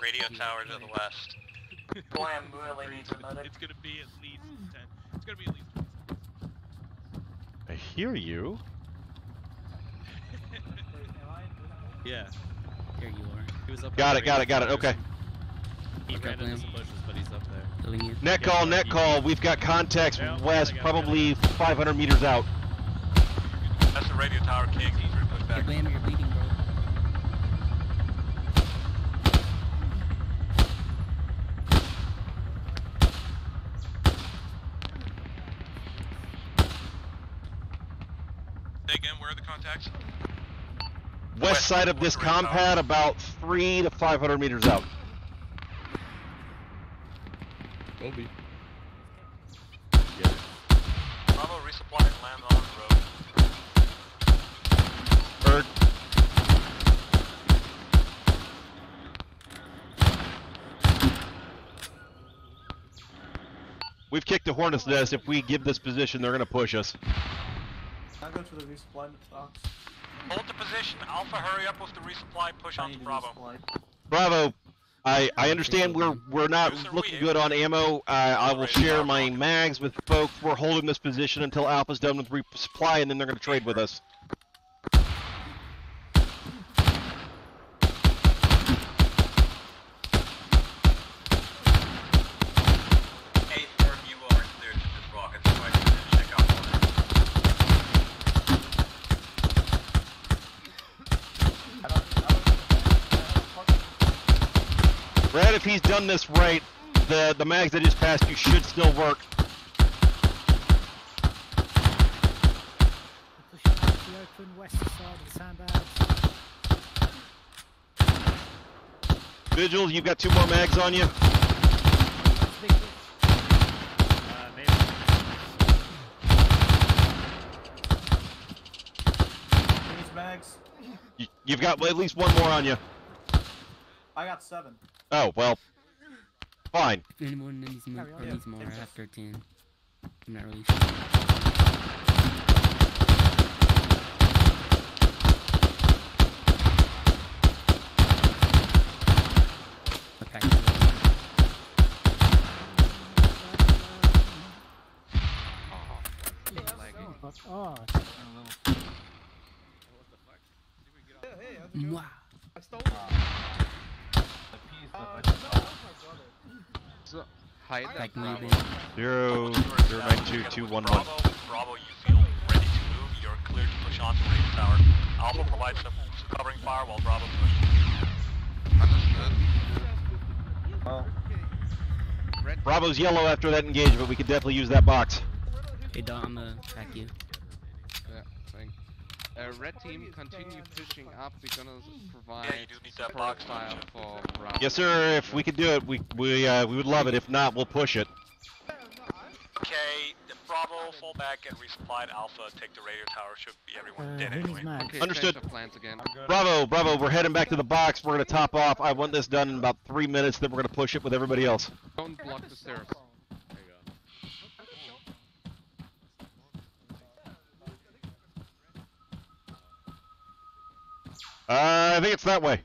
Radio tower to the west. Lamb really needs a medic. It's gonna be at least ten. It's gonna be at least. 20 I hear you. Yeah, There you are. he was up. Got it, got it, got it. Okay. He ran into Liam. some bushes, but he's up there. Net Yeah, call, net call. We've got contacts Yeah, west, got probably 500 meters out. That's the radio tower king, he's re pushed Hey, back. Bam, you're bleeding, bro. Say again, where are the contacts? West West, side of this west of compad, about 3 to 500 meters out. Kobe. Bravo, resupply and land on the road. Bird. We've kicked the hornet's nest. If we give this position, they're going to push us. Can I go to the resupply box? Hold the position, Alpha, hurry up with the resupply, push I on need to Bravo. resupply. Bravo. I, I understand we're we're not looking good on ammo. I will share my mags with folks. We're holding this position until Alpha's done with resupply, and then they're going to trade with us. Hey, Thorn, you are clear to this rocket, so I can check out Brad, if he's done this right, the the mags that just passed you should still work. Pushing out the open west side of the sandbags. Vigil, you've got two more mags on. You, you've got at least one more on you. I got seven. Oh well. Fine. If anyone needs more, Carry on. or needs more, I take have this. 13. I'm not really sure. Okay. Oh, Mwah. I stole So, hide that Like Bravo. Zero zero nine two two one one. Bravo, Bravo, you feel ready to move. You're cleared to push on to radio tower. Alpha provides some covering fire while Bravo pushes. Understood. Bravo's yellow after that engagement. We could definitely use that box. Hey, Don, I'm gonna attack you. Yeah. Uh, red team, continue pushing up. We're gonna provide Yeah, you do need that box, fire for Bravo. Yes, sir. If we could do it, we we uh, we would love it. If not, we'll push it. Okay, the Bravo, fall back and resupply Alpha. Take the radio tower. Should be everyone Uh, dead anyway. Okay, Understood. plans again. Bravo, Bravo. We're heading back to the box. We're gonna top off. I want this done in about three minutes. Then we're gonna push it with everybody else. Don't block the stairs. There you go. Uh, I think it's that way.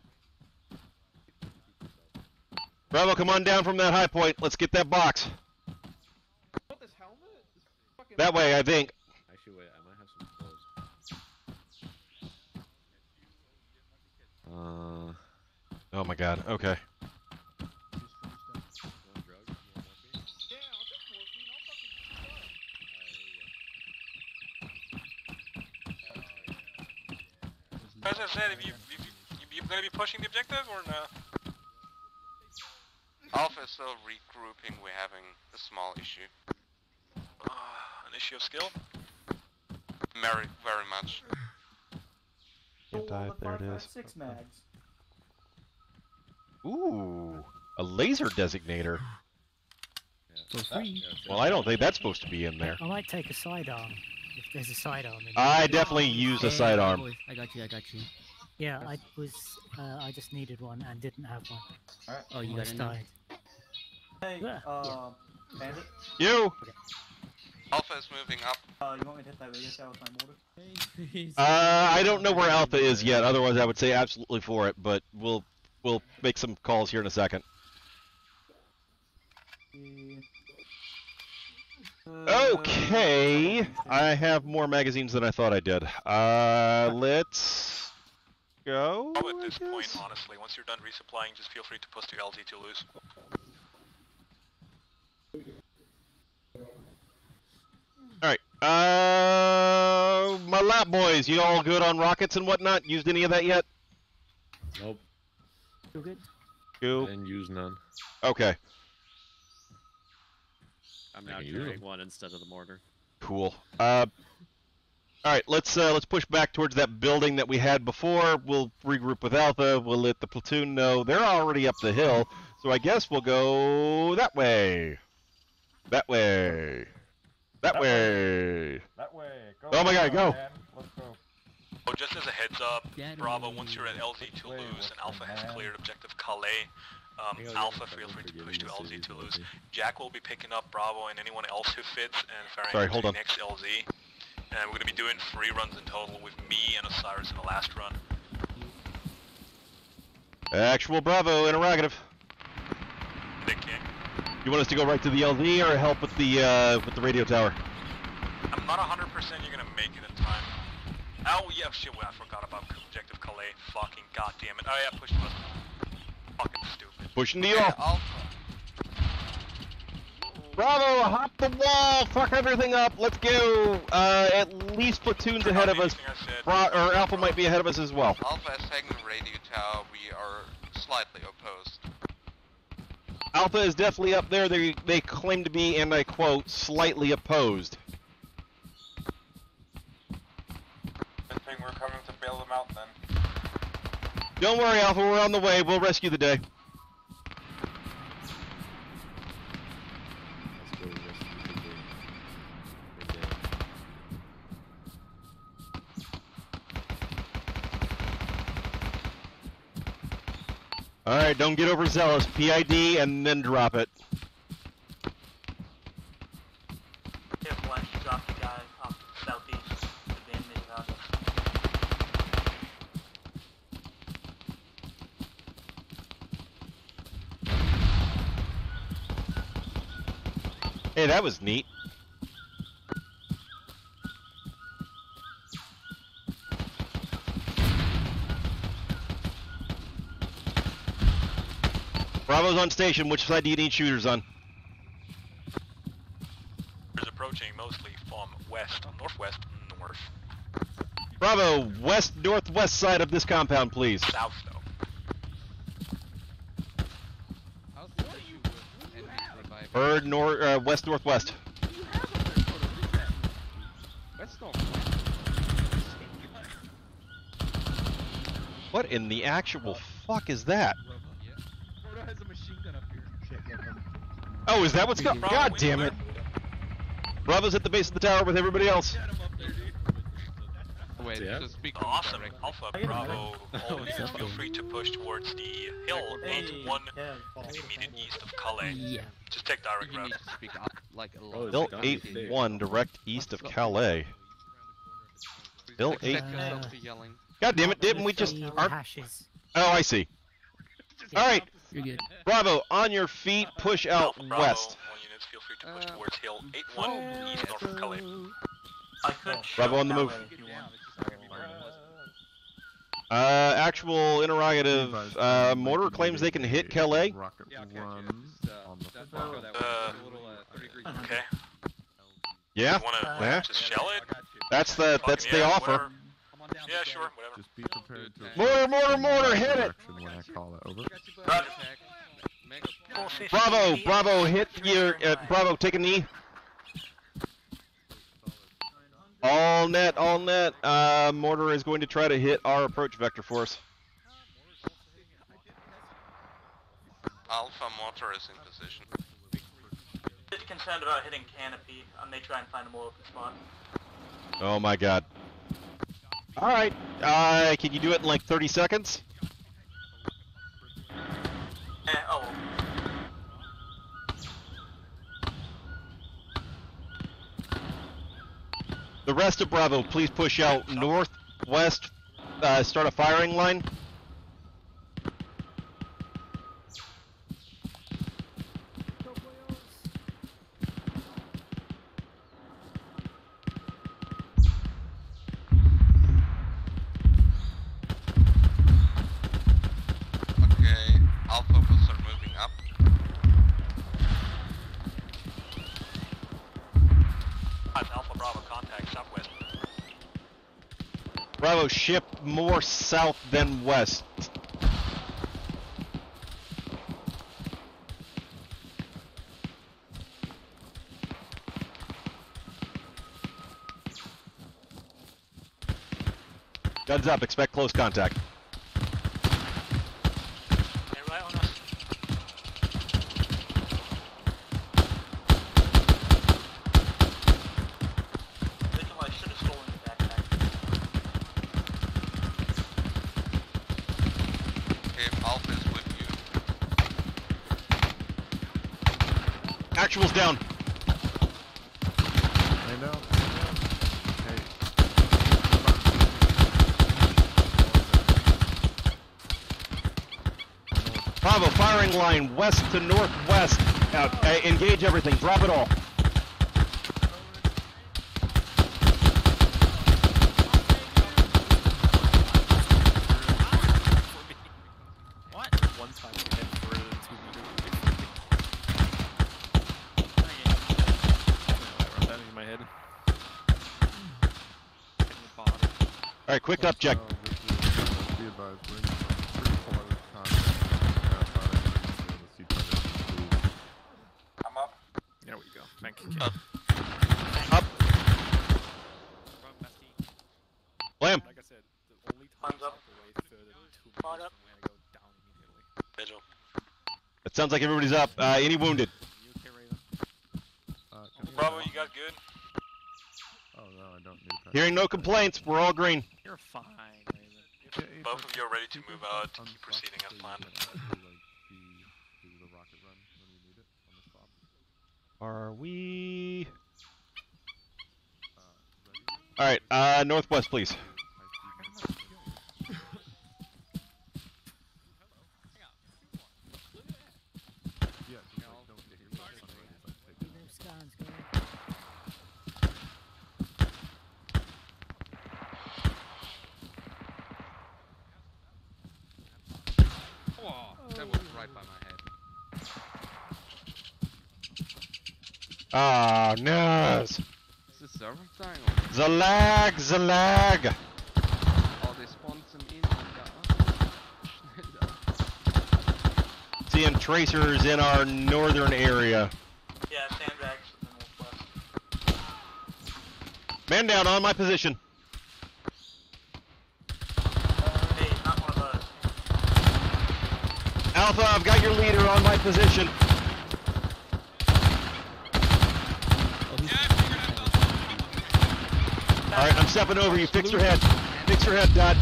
Bravo, come on down from that high point. Let's get that box. What, this helmet? This That way, I think. Actually, wait, I might have some clothes. Uh, Oh my God. Okay. As I said, if you, if you, you, you gonna be pushing the objective or no? Alpha is still regrouping. We're having a small issue. Uh, an issue of skill? Very, very much. Can't die. There it is. Six mags. Ooh, a laser designator. For free. Well, I don't think that's supposed to be in there. I might take a sidearm if there's a sidearm. In I there. definitely use a Hey, sidearm. I got you. I got you. Yeah, I was. Uh, I just needed one and didn't have one. Alright. Oh, you Almost got it now? died. Hey, Yeah. uh, Bandit. You. Alpha is moving up. Uh, you want me to hit that radio tower with my mortar? Uh, I don't know where Alpha is yet. Otherwise, I would say absolutely for it. But we'll we'll make some calls here in a second. Okay, I have more magazines than I thought I did. Uh, let's go. Probably at I this point, honestly, once you're done resupplying, just feel free to push to LZ Toulouse. All right. Uh, my lap boys, you all good on rockets and whatnot? Used any of that yet? Nope. You good? Cool. Didn't use none. Okay. I'm I now carrying one instead of the mortar. Cool. Uh, all right, let's uh, let's push back towards that building that we had before. We'll regroup with Alpha. We'll let the platoon know they're already up the hill, so I guess we'll go that way. That way. That, That way. That way. Go. Oh my God, go. Man. Let's go. Oh, just as a heads up, That Bravo, way. once you're at LZ to Wait, lose and Alpha has cleared objective Calais, um, Alpha feel free to push to the LZ cities to lose. Jack will be picking up Bravo and anyone else who fits and ferrying Sorry, to hold on. next LZ. And we're going to be doing three runs in total with me and Osiris in the last run. Actual Bravo, interrogative. Nick King. You want us to go right to the LZ or help with the uh, with the radio tower? I'm not 100% you're going to make it in time. Oh, yeah, shit, well, I forgot about objective Calais. Fucking goddamn it. Oh, yeah, push the button. Fucking stupid. Pushing to you. Okay, Alpha. Bravo, hop the wall, fuck everything up, let's go. Uh, at least platoons ahead of us. Bra- or Alpha might be ahead of us as well. Alpha is taking the radio tower. We are slightly opposed. Alpha is definitely up there. They they claim to be, and I quote, slightly opposed. I think we're coming to bail them out then. Don't worry, Alpha, we're on the way. We'll rescue the day. All right, don't get overzealous. PID and then drop it. Careful when drop the guy off southeast. of the enemy. Hey, that was neat. Bravo's on station. Which side do you need shooters on? Is approaching mostly from west, northwest, north. Bravo, west northwest side of this compound, please. South though. How's the issue with enemies nearby? Bird nor uh, west northwest. West north. What in the actual fuck is that? Frodo has a machine gun up here. Oh, is that what's going? Bravo, God we damn it! Bravo's at the base of the tower with everybody else. Wait, Yeah. just speak Awesome. directly. Alpha I get it, Bravo, all What's units feel free to push towards the hill Hey, 8-1 Kev, to the immediate east of Calais. Yeah. Just take direct route. need to speak up like a lot. Hill it's like on eight one direct east of Calais. Hill eight- yourself Uh. God damn it! Didn't we just? The Aren't... Oh, I see. All right, You're good. Bravo, on your feet, push out Alpha Bravo, west. all units feel free to push Uh, towards hill 8-1 east north of Calais. I could Bravo on the move. Calais if you want. Uh, actual interrogative. Advise Uh, mortar claims they can hit a Calais. Yeah, okay, one uh, on the just front. go that Uh, way. Just a little, uh, 30 degree turn. Okay. Yeah, yeah. just shell it? I got you. That's the that's the yeah, offer. Whatever. Come on down, Yeah, sure, whatever. Just be prepared to. Good Mortar, mortar, mortar, hit it. Direction when I call it. Over. Got you, bud. Roger. Attack. Mega. 450 Bravo, Bravo, hit three your uh. Bravo. Take a knee. All net, all net. Uh, mortar is going to try to hit our approach vector for us. Alpha mortar is in position. Bit concerned about hitting canopy. I may try and find a more open spot. Oh my god. All right. Uh, can you do it in like 30 seconds? Eh, oh. The rest of Bravo, please push out northwest. Uh, start a firing line. Okay, Alpha will start moving up. Five Alpha Bravo, contact southwest. Bravo, ship more south than west. Guns up, expect close contact. They're right on us. Vigil, I should have stolen your backpack. Okay, Alpha is with you. Actuals down. Out. Okay. Bravo, firing line west to northwest. Uh, uh, engage everything. Drop it all. What? One time we hit for two meters. Whatever, that in my head. All right, quick up check. Uh, this is, uh, be advised, we're in some pretty close contact. Uh, but I think we'll see I'm up. There we go. Thank you. Up. Up. Blam. Like I said, the only time up. away further than two up. from where go down immediately. Vigil. It sounds like everybody's up. Uh, any wounded? You okay, Raven? Uh, can I- Bravo, you guys good? Oh no, I don't need that. Hearing no complaints. We're all green. You're fine, Raven. You're both of you are ready to move out, keep proceeding as planned. Are we? All right, uh, northwest, please. Scans going. Oh, that was right by my head. Ah, no. Is the server dying or The lag, the lag. Oh, they spawned some in Seeing tracers in our northern area. Yeah, sandbags in the northwest. Man down on my position. Uh, hey, not one of us. Alpha, I've got your leader on my position. All right, I'm stepping over you. Fix your head. Fix your head, Dad.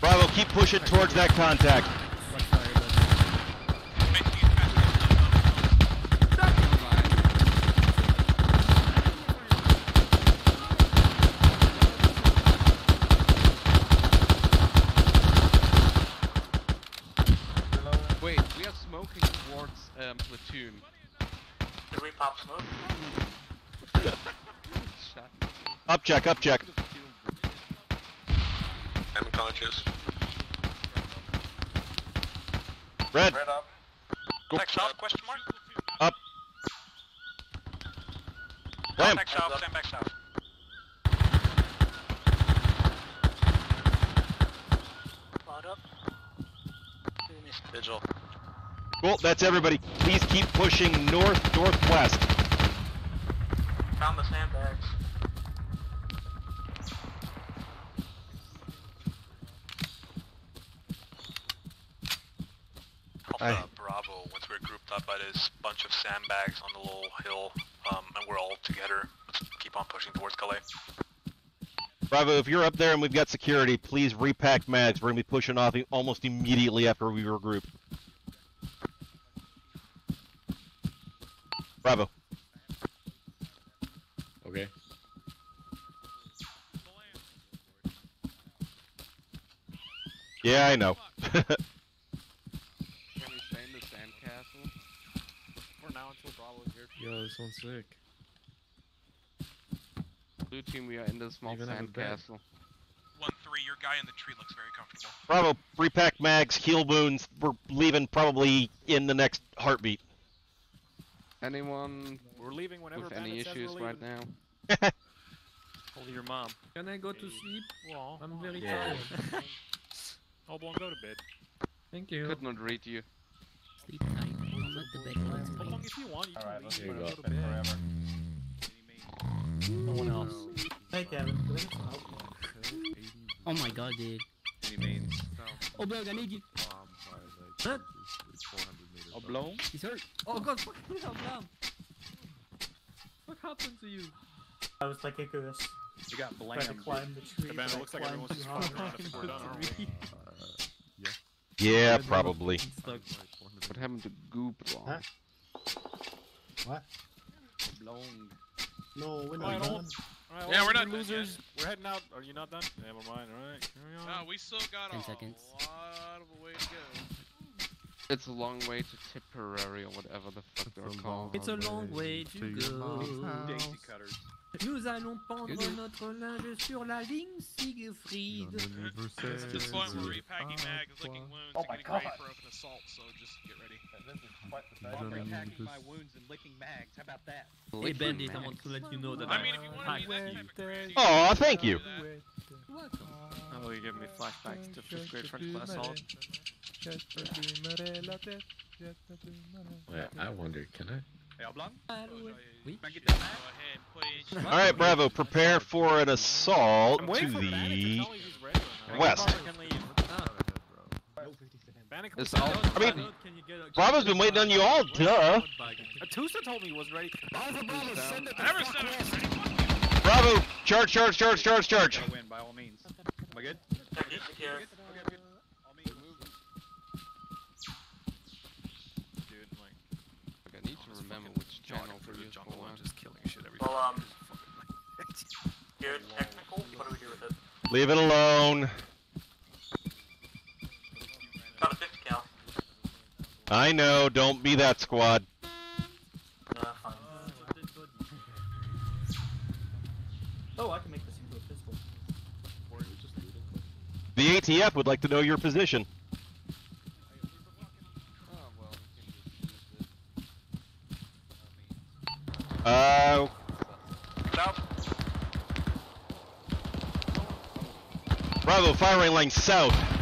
Bravo, keep pushing towards that contact. Wait, we are smoking towards um, platoon. Did we pop smoke? Shut. Up check, up check. I'm conscious. Red. Red up. Go. Next south, question mark? Up. Ram. Next south, stand back south. Load up. Vigil. Cool, that's everybody. Please keep pushing north, northwest. Found the sandbags. Alpha Bravo, once we're grouped up by this bunch of sandbags on the little hill, um, and we're all together, let's keep on pushing towards Calais. Bravo, if you're up there and we've got security, please repack mags. We're gonna be pushing off almost immediately after we regroup. Bravo. Okay. Yeah, I know. Can we stay in the sandcastle? For now until Bravo's here. Yo, this one's sick. Blue team, we are in the small Even have sandcastle. One three, your guy in the tree looks very comfortable. Bravo, repack mags, heal wounds. We're leaving probably in the next heartbeat. Anyone We're leaving whenever with any issues we're right now? Only your mom. Can I go to sleep? Well, I'm very yeah. tired. Oblong, go to bed. Thank you. Could not read you. Sleep tight. Don't let the bed bugs bite. Oblong, if you want, you can Alright, leave. let's go go to to bed bed. forever. No one mm. else. Hey, Kevin. do we get some help? Oh my god, dude. Any mains? Oh, Blog, I need you. Huh? Oblong? He's hurt. Oh god, fuck me up, man. What happened to you? I was like Icarus. You got Tried to climb the tree. Hey, man, it looks like everyone's just fucking around if we're done, aren't we? Yeah, probably. What happened to Goop? Huh? What? Oblong. No, we're not Alright, done. Alright, Yeah, we're not you done losers. We're heading out. Are you not done? Never mind. Alright, carry on. No, we still got Ten a seconds. lot of a way to go. It's a long way to Tipperary or whatever the fuck they're called. It's a long way to go. Daisy cutters. Nous allons pendre notre linge sur la ligne Siegfried. It's to the point where repacking mags, licking wounds, Oh and my getting ready God. for open assault, so just get ready. This is quite the Don't thing. need Attacking my wounds and licking mags. How about that? Hey Licking Bandit, I want to let you know that I mean, if you want to be that type of cranny, Aw, thank you. Oh, you giving me flashbacks to fifth grade French class solid. Wait, I wonder, can I? Hey, Oblong? Oui. Can I get that mag? Go ahead and push. All right, Bravo, prepare for an assault to waiting for Bandit to the tell me he's ready or not. west. Barber can leave. Panic It's all- I mean, Bravo's been waiting on you all, duh. Uh, Tusa told me he was ready. Bravo, Bravo, send it. Never said it ready. Bravo, charge, charge, charge, charge, charge. Gotta win by all means. Am I good? Second secure. Dude, like, Like, I need to remember which channel for to jungle for and what. just killing shit every Well, um, fucking here, technical. What do we do with it? Leave it alone. Got a 50 cal. I know, don't be that squad. Oh, I can make this into a pistol. The ATF would like to know your position. Oh, well, we can just use it. Uh, South. Bravo, firing line south.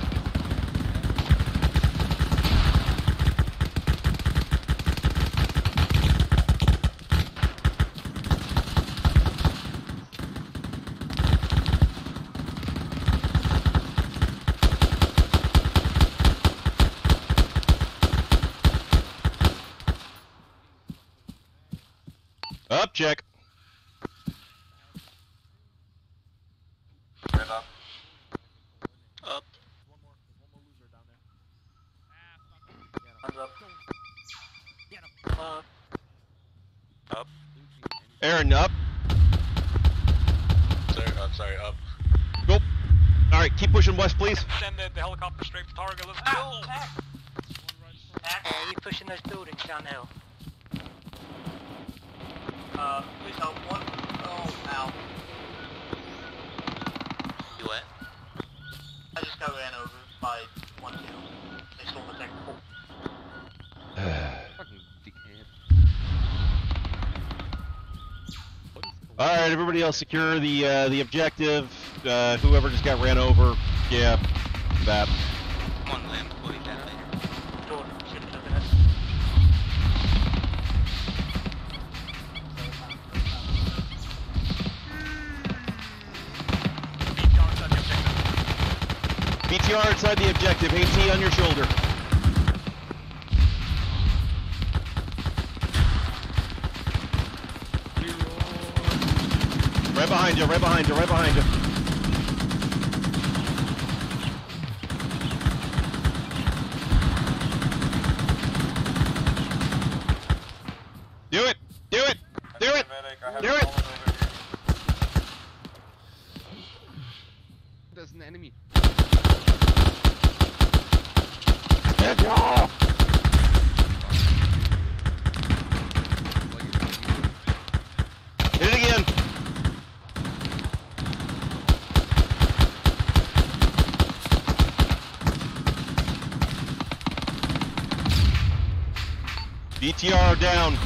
Up, check. Red up. Up. Hands up. Uh, Up. Aaron, up. Sorry, uh, sorry, up. Go. All right, keep pushing west, please. Send the, the helicopter straight for target. Let's ah, go. attack! Uh, we pushing those buildings down the hill. Uh, please help. One. Oh, ow. You what? I just got ran over by one kill. They stole the technical. Fucking dickhead. All right, everybody else secure the uh, the objective. Uh, whoever just got ran over, yeah, that. Come on, Lamb. BTR inside the objective. AT on your shoulder. Right behind you. Right behind you. Right behind you. Do it. Do it. Do it. Do it. There's an enemy. Hit it again. BTR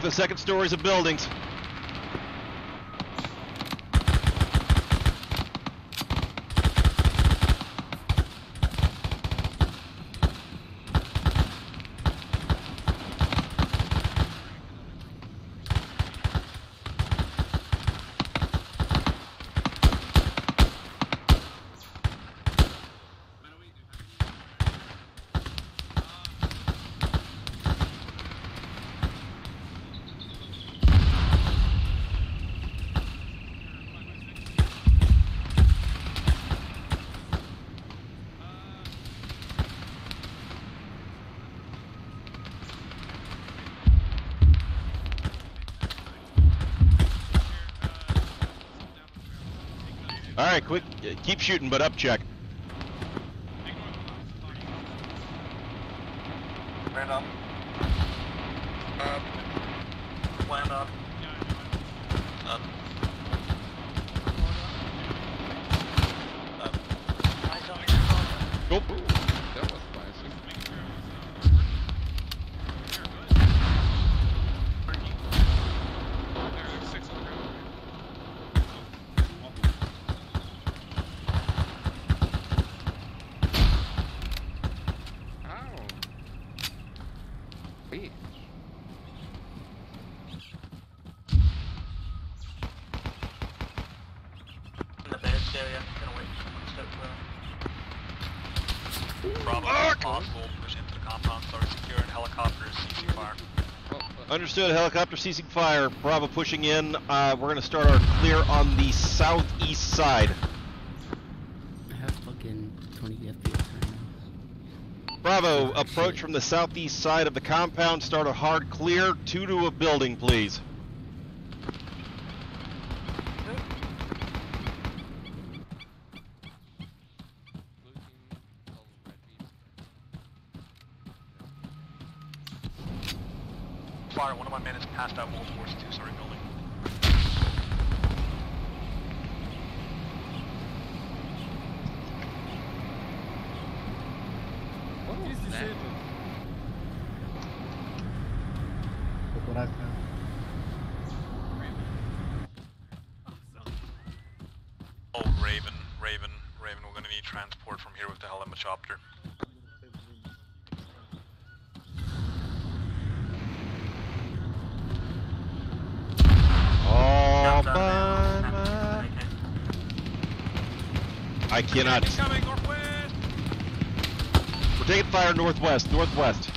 Check the second stories of buildings. All right, quick, uh, keep shooting, but up check. Red up. Up. Land up. Up. Eyes on the Nope. That was spicy. Understood. Helicopter ceasing fire. Bravo pushing in. Uh, we're gonna start our clear on the southeast side. I have fucking 20 FPS right Bravo, approach from the southeast side of the compound. Start a hard clear. Two to a building, please. One of my men has passed out Wolf Force 2, sorry, building. What is disabled? Look what I found. Oh, Raven, Raven, Raven, we're gonna need transport from here with the helicopter. All by my... I cannot. Coming! We're taking fire northwest, northwest.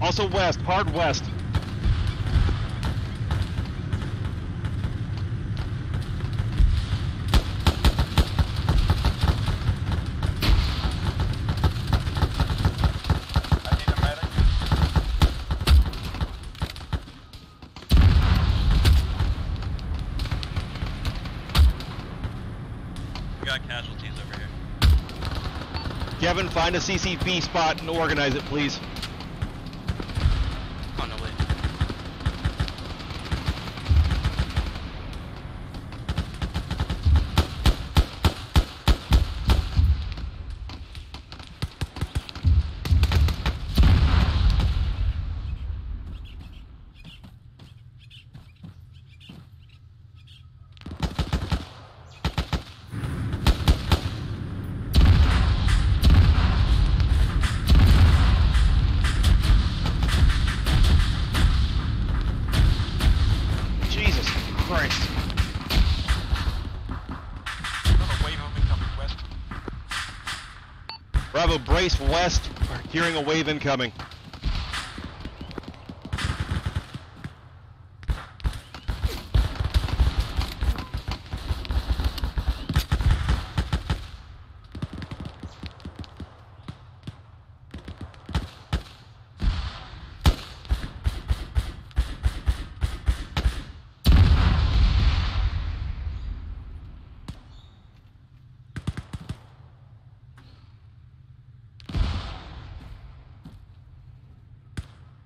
Also west, hard west. We got casualties over here. Kevin, find a CCP spot and organize it, please. A wave incoming.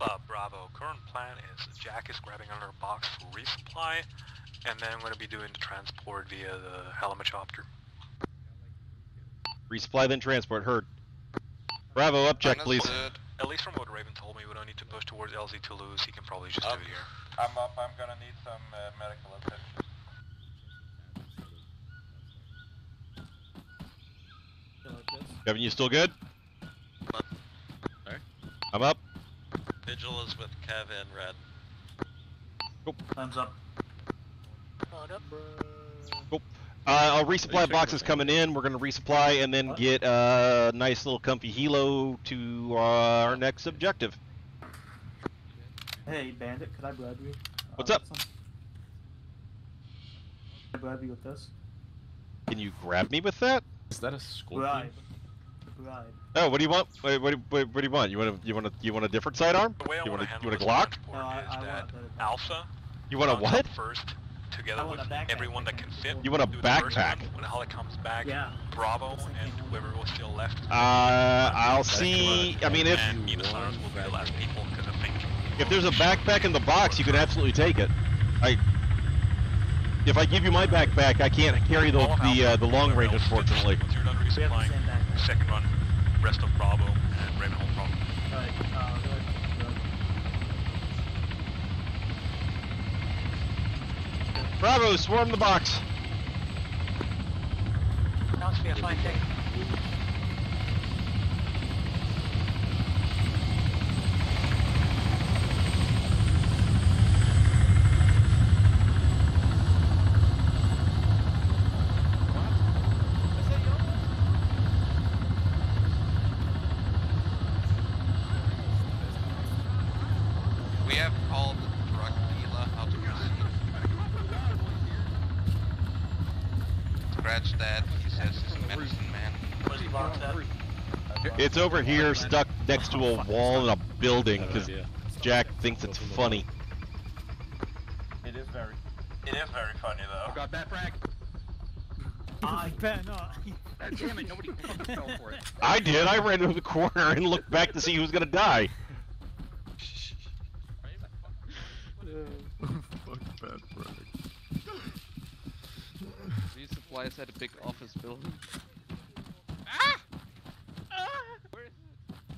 Uh, Bravo, current plan is Jack is grabbing another box for resupply, and then I'm going to be doing the transport via the helicopter. Resupply, then transport. Heard. Bravo, up check, please. At least from what Raven told me, we don't need to push towards LZ Toulouse. He can probably just do it here. I'm up. I'm gonna need some uh, medical attention. Kevin, you still good? i'm Sorry? I'm up. Vigil is with Kev and Red. Time's up. I'll resupply boxes coming in. We're gonna resupply and then get a nice little comfy helo to uh, our next objective. Hey, Bandit, could I bribe you? What's Uh, up? some- Can I bribe you with this? Can you grab me with that? Is that a scorpion? Bribe. Bribe. Oh, what do you want? Wait, what, do- what, what do you want? You want a you want a you want a different sidearm? The way I You want want to a you want a Glock? No, I- is I that want the- Alpha You want a what? first, I together with everyone that that can can fit. You want a do the backpack? When the heli comes back, Yeah. Bravo and whoever was still left. Uh, I'll see. I mean, if and Nina will be the last people because I think if there's a backpack in the box, you can absolutely take it. I. If I give you my backpack, I can't carry the the uh, the long range, unfortunately. once you're done resupplying, second run, rest of Bravo and Raven Home Bravo. Alright, uh, go ahead. Go ahead. Bravo, swarm the box. Sounds to be a fine thing. scratch that he says he's a medicine man. Where's the box at? It's over here, stuck next to a wall in a building, because Jack thinks it's funny. It is very. It is very funny though. Oh, got that frag. I better not. God damn it, nobody fucking fell for it. I did. I ran into the corner and looked back to see who was gonna die. Fuck bad Frank. Resupplies at a big office building.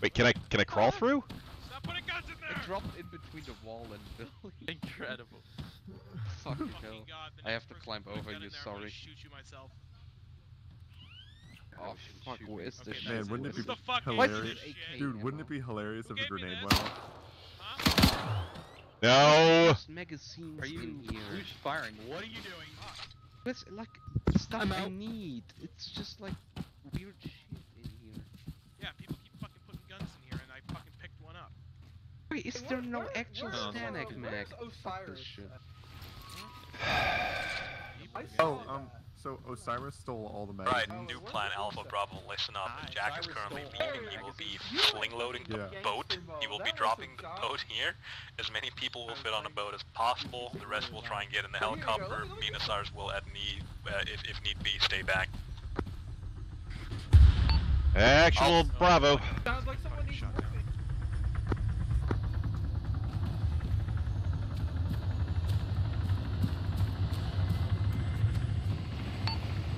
Wait, can I can I crawl through? Stop putting guns in there! It dropped in between the wall and building. Incredible. Fucking Fucking hell. God, I have to climb over you, in there, I'm sorry. Shoot you myself. Oh fuck, where is this Man, shit? wouldn't it be the fuck hilarious? this? Dude, wouldn't it be hilarious if a grenade went off? No. There's magazines Are you in here. who's firing? What are you doing? It's like stuff I'm I need. It's just like weird shit in here. Yeah, people Wait, is there no actual where's, STANAG mag? where's Fuck this Osiris? Oh, um, so Osiris stole all the Right, magazines. new plan Alpha Bravo, listen up. Jack is currently leaving. He will be sling loading the boat. He will be dropping the boat here. As many people will fit on the boat as possible. The rest will try and get in the here you go. helicopter. Look, look, Me and Osiris will, at need, uh, if, if need be, stay back. Actual Bravo. Sounds like someone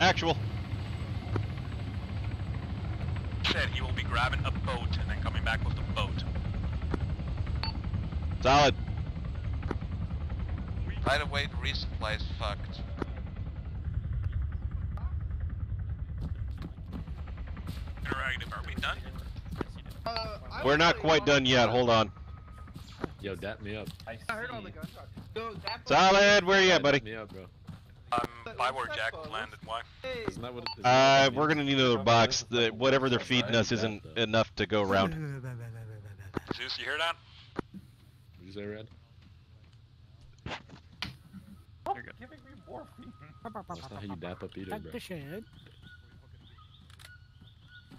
Actual. Said he will be grabbing a boat and then coming back with the boat. Solid. By the way, the resupply is fucked. Interactive, are we done? Uh, We're not quite done yet. Hold on. Yo, dap me up. I heard all the gunshots. Yo, that Solid. Where you at, buddy? Dap me up, bro. Um, by where Jack landed, why? Isn't that what? Isn't Uh, we're gonna need another box. The, whatever they're feeding us isn't enough to go around. Zeus, you hear that? is? Did you say red? You're. Giving me morphine. That's not how you dap up either, Back bro.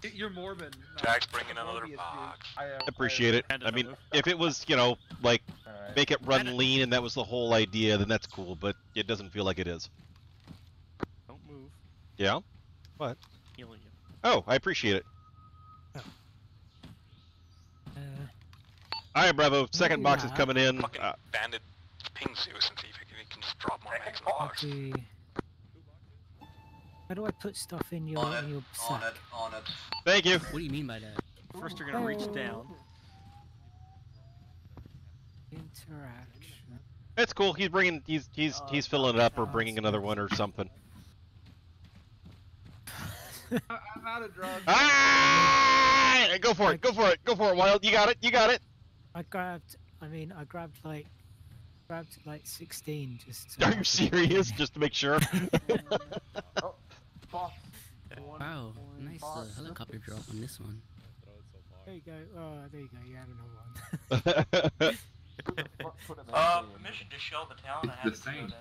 The shed. You're Mormon. No, Jack's bringing another box. I, uh, Appreciate it. I mean, if it was, you know, like Alright. make it run lean and that was the whole idea, then that's cool. But it doesn't feel like it is. Don't move. Yeah. What? Healing you. Oh, I appreciate it. Uh, All right, Bravo. Second box is coming in. Fucking Uh, bandit ping Zeus and see if he can, just drop more mags in the box. okay. How do I put stuff in your in your On it, on it. thank you. What do you mean by that? First, you're gonna reach down. Interaction. That's cool. He's bringing. He's he's he's filling it up or bringing another one or something. I- I'm out of drugs. Ah! Go for it. Go for it. Go for it, Wild. You got it. You got it. I grabbed. I mean, I grabbed like grabbed like 16 just. To Are you serious? Just to make sure. Box. Wow, nice uh, helicopter drop on this one. There you go. Oh, there you go. You have another one. Uh, mission to shell the town. I It's the haven't same. done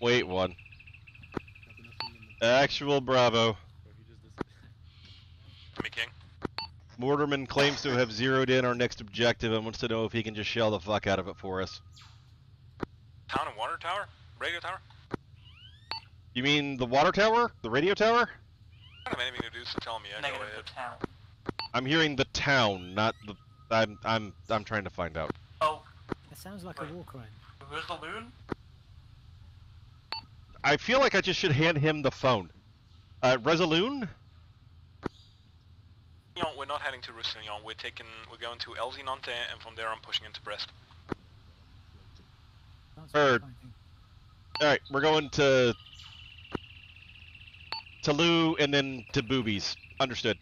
Wait one. Actual Bravo. Me King. Mortarman claims to have zeroed in our next objective and wants to know if he can just shell the fuck out of it for us. Town and water tower? Radio tower? You mean the water tower? The radio tower? I don't have anything to do, so tell me. I Negative the town. I'm hearing the town, not the. I'm I'm I'm trying to find out. Oh, That sounds like a war around. where's the loon? I feel like I just should hand him the phone. Uh, Resolution? You know, we're not heading to Roussillon. We're taking, we're going to LZ Nantes, and from there I'm pushing into Brest. Sounds Bird. like a fine thing. All right, we're going to Toulouse and then to Boobies. Understood.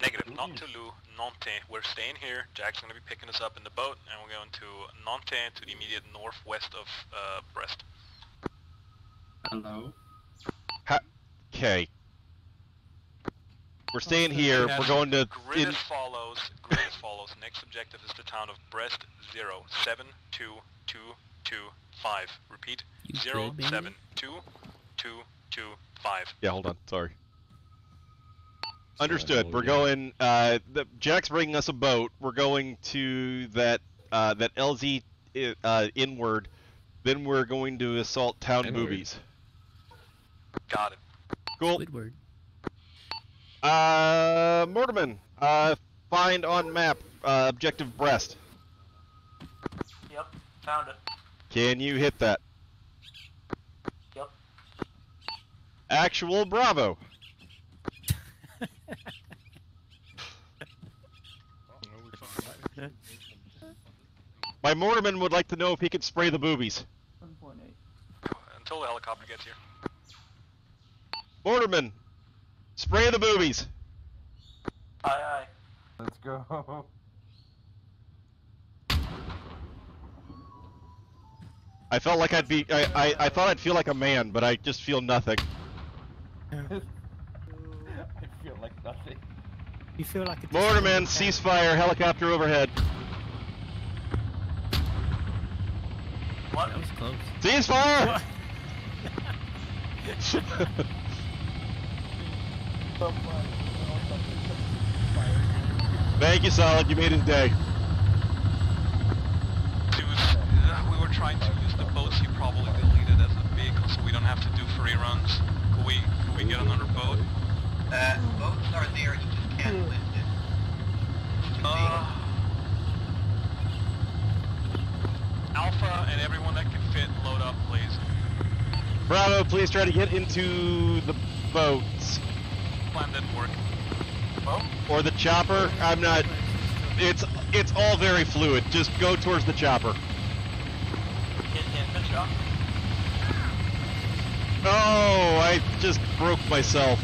Negative, not Toulouse, Nantes. We're staying here. Jack's gonna be picking us up in the boat, and we're going to Nantes to the immediate northwest of uh, Brest. Hello. Okay. We're staying here. We're going to. Grid In, follows. Grid follows. Next objective is the town of Brest. Zero seven two two two five. Repeat. You Zero good, seven two two two five. Yeah, hold on. Sorry. Understood. We're going. Uh, the, Jack's bringing us a boat. We're going to that uh, that LZ i- uh, inward. Then we're going to assault town Inward. boobies. Got it. Cool. Squidward. Uh, Mortimer, uh, find on map uh, objective Brest. Yep, found it. Can you hit that? Yep. Actual Bravo. My Mortimer would like to know if he could spray the boobies. 1.8. Until the helicopter gets here. Mortimer, spray the boobies. Aye aye. Let's go. I felt like I'd be. I, I, I thought I'd feel like a man, but I just feel nothing. I feel like nothing. You feel like a Mortimer, disappointed ceasefire, helicopter overhead. What? That was close. Ceasefire! Thank you, Solid. You made his day. Dude, we were trying to use the boats you probably deleted as a vehicle so we don't have to do free runs. Could we, could we get another boat? Uh, boats are there, you just can't lift it. Uh, Alpha and everyone that can fit, load up, please. Bravo, please try to get into the boats. Plan didn't work. Or the chopper. I'm not. It's it's all very fluid. Just go towards the chopper. Shot. Oh, I just broke myself.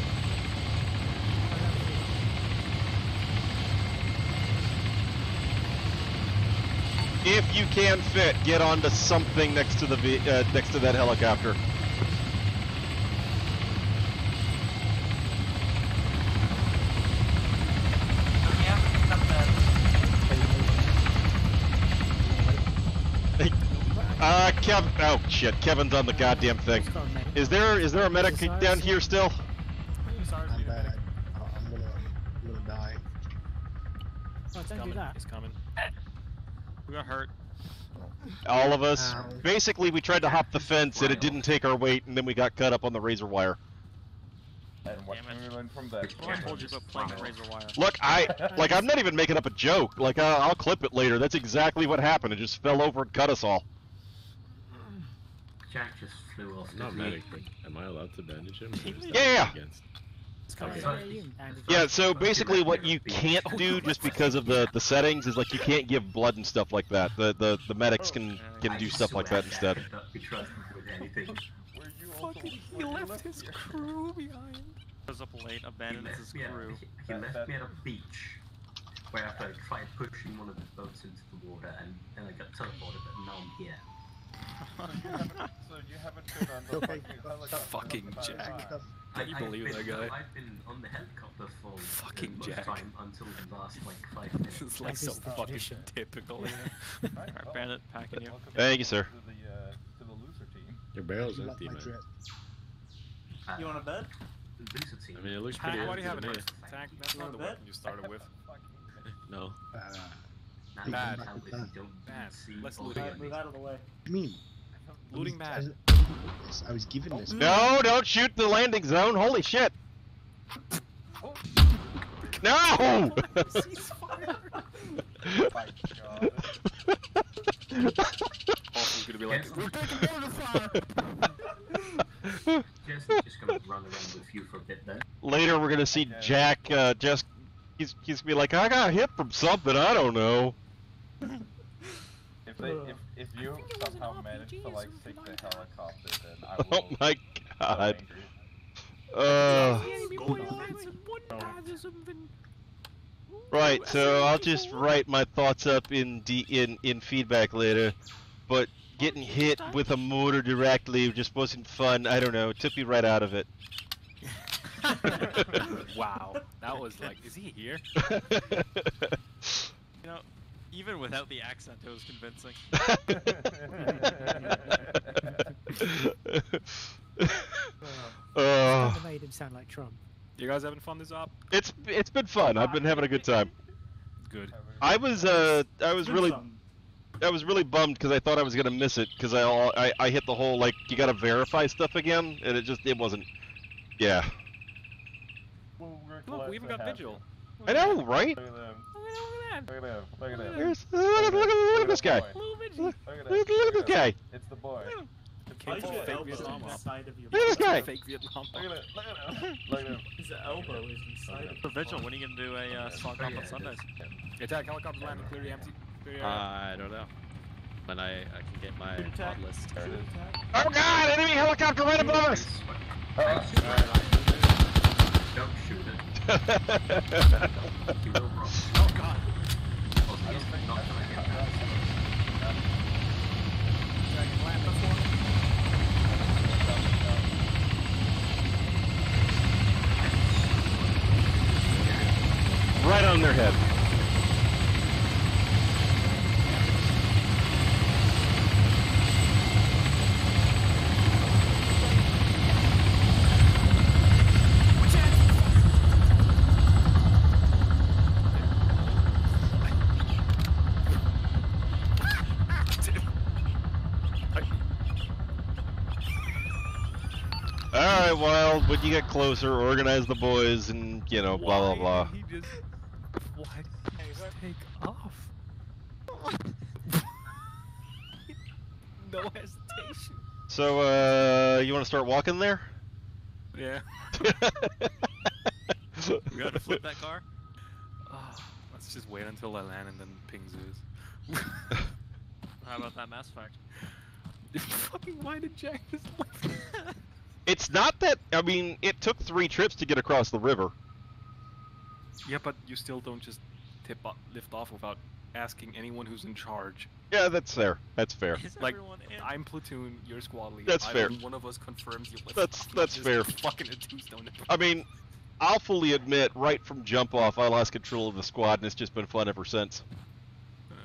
If you can fit, get onto something next to the uh, next to that helicopter. Uh, Kev. Oh shit, Kevin's on the goddamn thing. Is there is there a medic down here still? I'm bad. I- I'm gonna, I'm gonna die. Oh, don't do coming. that. He's coming. We got hurt. All of us. Ow. Basically, we tried to hop the fence and it didn't take our weight, and then we got cut up on the razor wire. And what can we learn from that? I told you about playing razor wire. Look, I like I'm not even making up a joke. Like I, I'll clip it later. That's exactly what happened. It just fell over and cut us all. Jack just flew off. Not didn't he? medic, but am I allowed to bandage him? or Yeah. Against? It's coming Okay. out of you, Andy. Yeah. So basically, what you can't do just because of the the settings is like you can't give blood and stuff like that. The the the medics can oh, uh, can do stuff like that instead. Not be trusted with. Fucking, he left his crew behind. Goes up late, He abandons left, his me at, crew. he, he left me at a beach where I tried pushing one of the boats into the water and then I got teleported but now I'm here. So you haven't been on the fucking helicopter. Fucking Jack. Can you believe been, that guy? I've been on the helicopter for Fucking the Jack. time until the last like five minutes. This is like so fucking typical. Alright, Bandit, packing you. Thank you, sir. To the, uh, to the loser team. Your barrel's Not empty, man. drip. You want a bed? Loser team. I mean, it looks Pack, pretty why do you have empty an to attack? That's not the weapon you started with. No. Uh, Now Big Bad. back how with if that. you don't Bad. see Let's loot the it. Alright, move out of the way. What do you mean? Looting I bad. I was given this. No, don't shoot the landing zone. Holy shit. No! My god. Also gonna be like, we're taking mortar fire! Just, just gonna run around with you for a bit then. Later, we're gonna see Jack. Uh, just he's he's gonna be like, I got hit from something. I don't know. If they, if, if you somehow manage to like sink the helicopter, then I will. Oh my god. Uh, right. So I'll just write my thoughts up in d in in feedback later. But getting hit with a motor directly just wasn't fun. I don't know. It took me right out of it. wow, that was like, is he here? You know, Even without the accent, it was convincing. Uh, Kinda made him sound like Trump. You guys having fun this op? it's it's been fun. I've been having a good time. Good. I was uh I was really I was really bummed because I thought I was gonna miss it because I, all- I I hit the whole like you gotta verify stuff again and it just it wasn't. Yeah. Look, we even got vigil. I know, right? Look at them. Look at them. Look at them. Here's- look at- look look at this guy. Look at Look, him. look, look at this guy. It's the boy. Why is your Fake Vietnam op. of Look at this guy. Fake Vietnam. Look at it. Look at him. Look at him. His elbow is inside of For Vigil, when are you gonna do a uh, slog up on Sundays? Attack helicopters landing, clear the empty. Clear the Uh. I don't know. When I, I can get my attack. list. There. Oh God! Enemy helicopter right above us. Don't shoot it. Oh god. Right on their head. All right, When you get closer, organize the boys, and you know, blah blah blah. He just. Why did he just take off? no hesitation. So, uh, you want to start walking there? Yeah. We gotta flip that car? Ah, let's just wait until I land and then ping Zeus. How about that Mass Effect? Fucking why did Jack just It's not that. I mean, it took three trips to get across the river. Yeah, but you still don't just tip o- lift off without asking anyone who's in charge. Yeah, that's fair. That's fair. Is Like. I'm platoon, you're squad leader. That's Either fair. One of us confirms you lift That's- off, that's fair. Fucking a tombstone. I mean, I'll fully admit, right from jump off, I lost control of the squad, and it's just been fun ever since.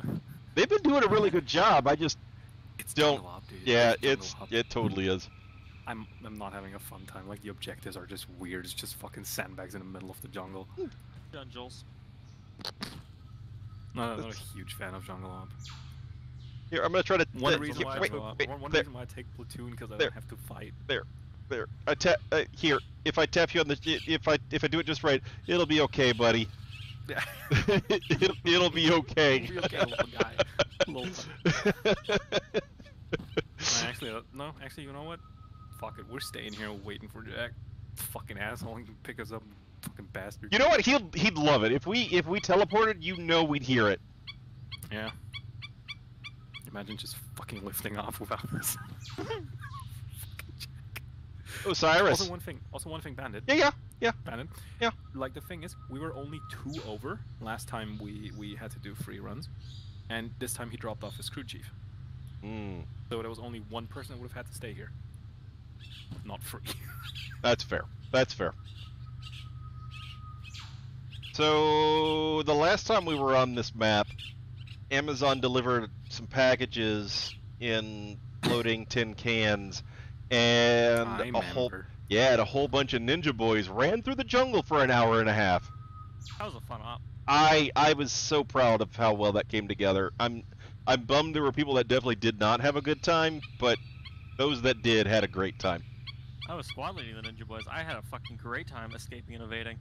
They've been doing a really good job. I just It's don't. jungle dude. Yeah, jungle it's it totally is. I'm I'm not having a fun time. Like the objectives are just weird. It's just fucking sandbags in the middle of the jungle. Jungles. No, I'm not a huge fan of jungle op. Here, I'm gonna try to. One reason here, why I wait, took- wait, one, one there, reason why I take platoon because I There. don't have to fight. there, there. I tap uh, here. If I tap you on the, if I if I do it just right, it'll be okay, buddy. Yeah. it'll, it'll be okay. It'll be okay, little guy. Little actually, uh, no. Actually, you know what? Fuck it. We're staying here waiting for Jack. Fucking asshole. He can pick us up. Fucking bastard. You know what? He'd he'd love it if we if we teleported. You know we'd hear it. Yeah. Imagine just fucking lifting off without us. Osiris. Also one thing. Also one thing, Bandit. Yeah, yeah, yeah. Bandit. Yeah. Like the thing is, we were only two over last time we we had to do free runs, and this time he dropped off his crew chief. Mm, So there was only one person that would have had to stay here. Not free. that's fair. That's fair. So the last time we were on this map, Amazon delivered some packages in floating tin cans, and I a whole yeah, and a whole bunch of ninja boys ran through the jungle for an hour and a half. That was a fun op. I I was so proud of how well that came together. I'm I'm bummed there were people that definitely did not have a good time, but those that did had a great time. I was squad leading the Ninja Boys. I had a fucking great time escaping and evading.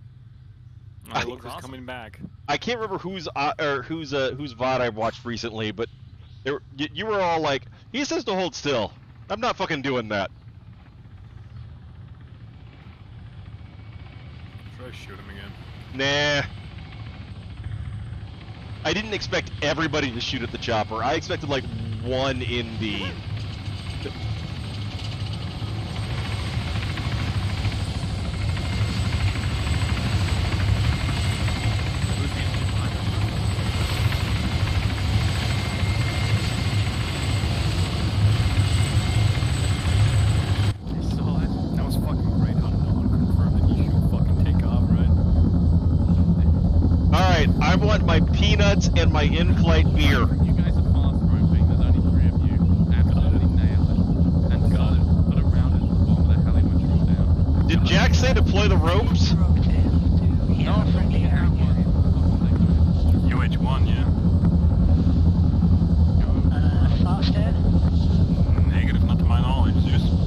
Oh, I- look who's Awesome. coming back. I can't remember who's uh, or whose uh, whose VOD I watched recently, but there you, you were all like, "He says to hold still." I'm not fucking doing that. Try to shoot him again. Nah. I didn't expect everybody to shoot at the chopper. I expected like one in the. That was fucking great. How no one confirmed that you should fucking take off, right? All right, I want my peanuts and my in-flight beer. You guys are fast roping. There's only three of you. Absolutely nail it. And got it. Put it round into the bottom of the heli when you down. Did Jack say deploy the ropes? No, friendly air UH1, yeah. Uh, fast air? Negative, not to my knowledge, Zeus.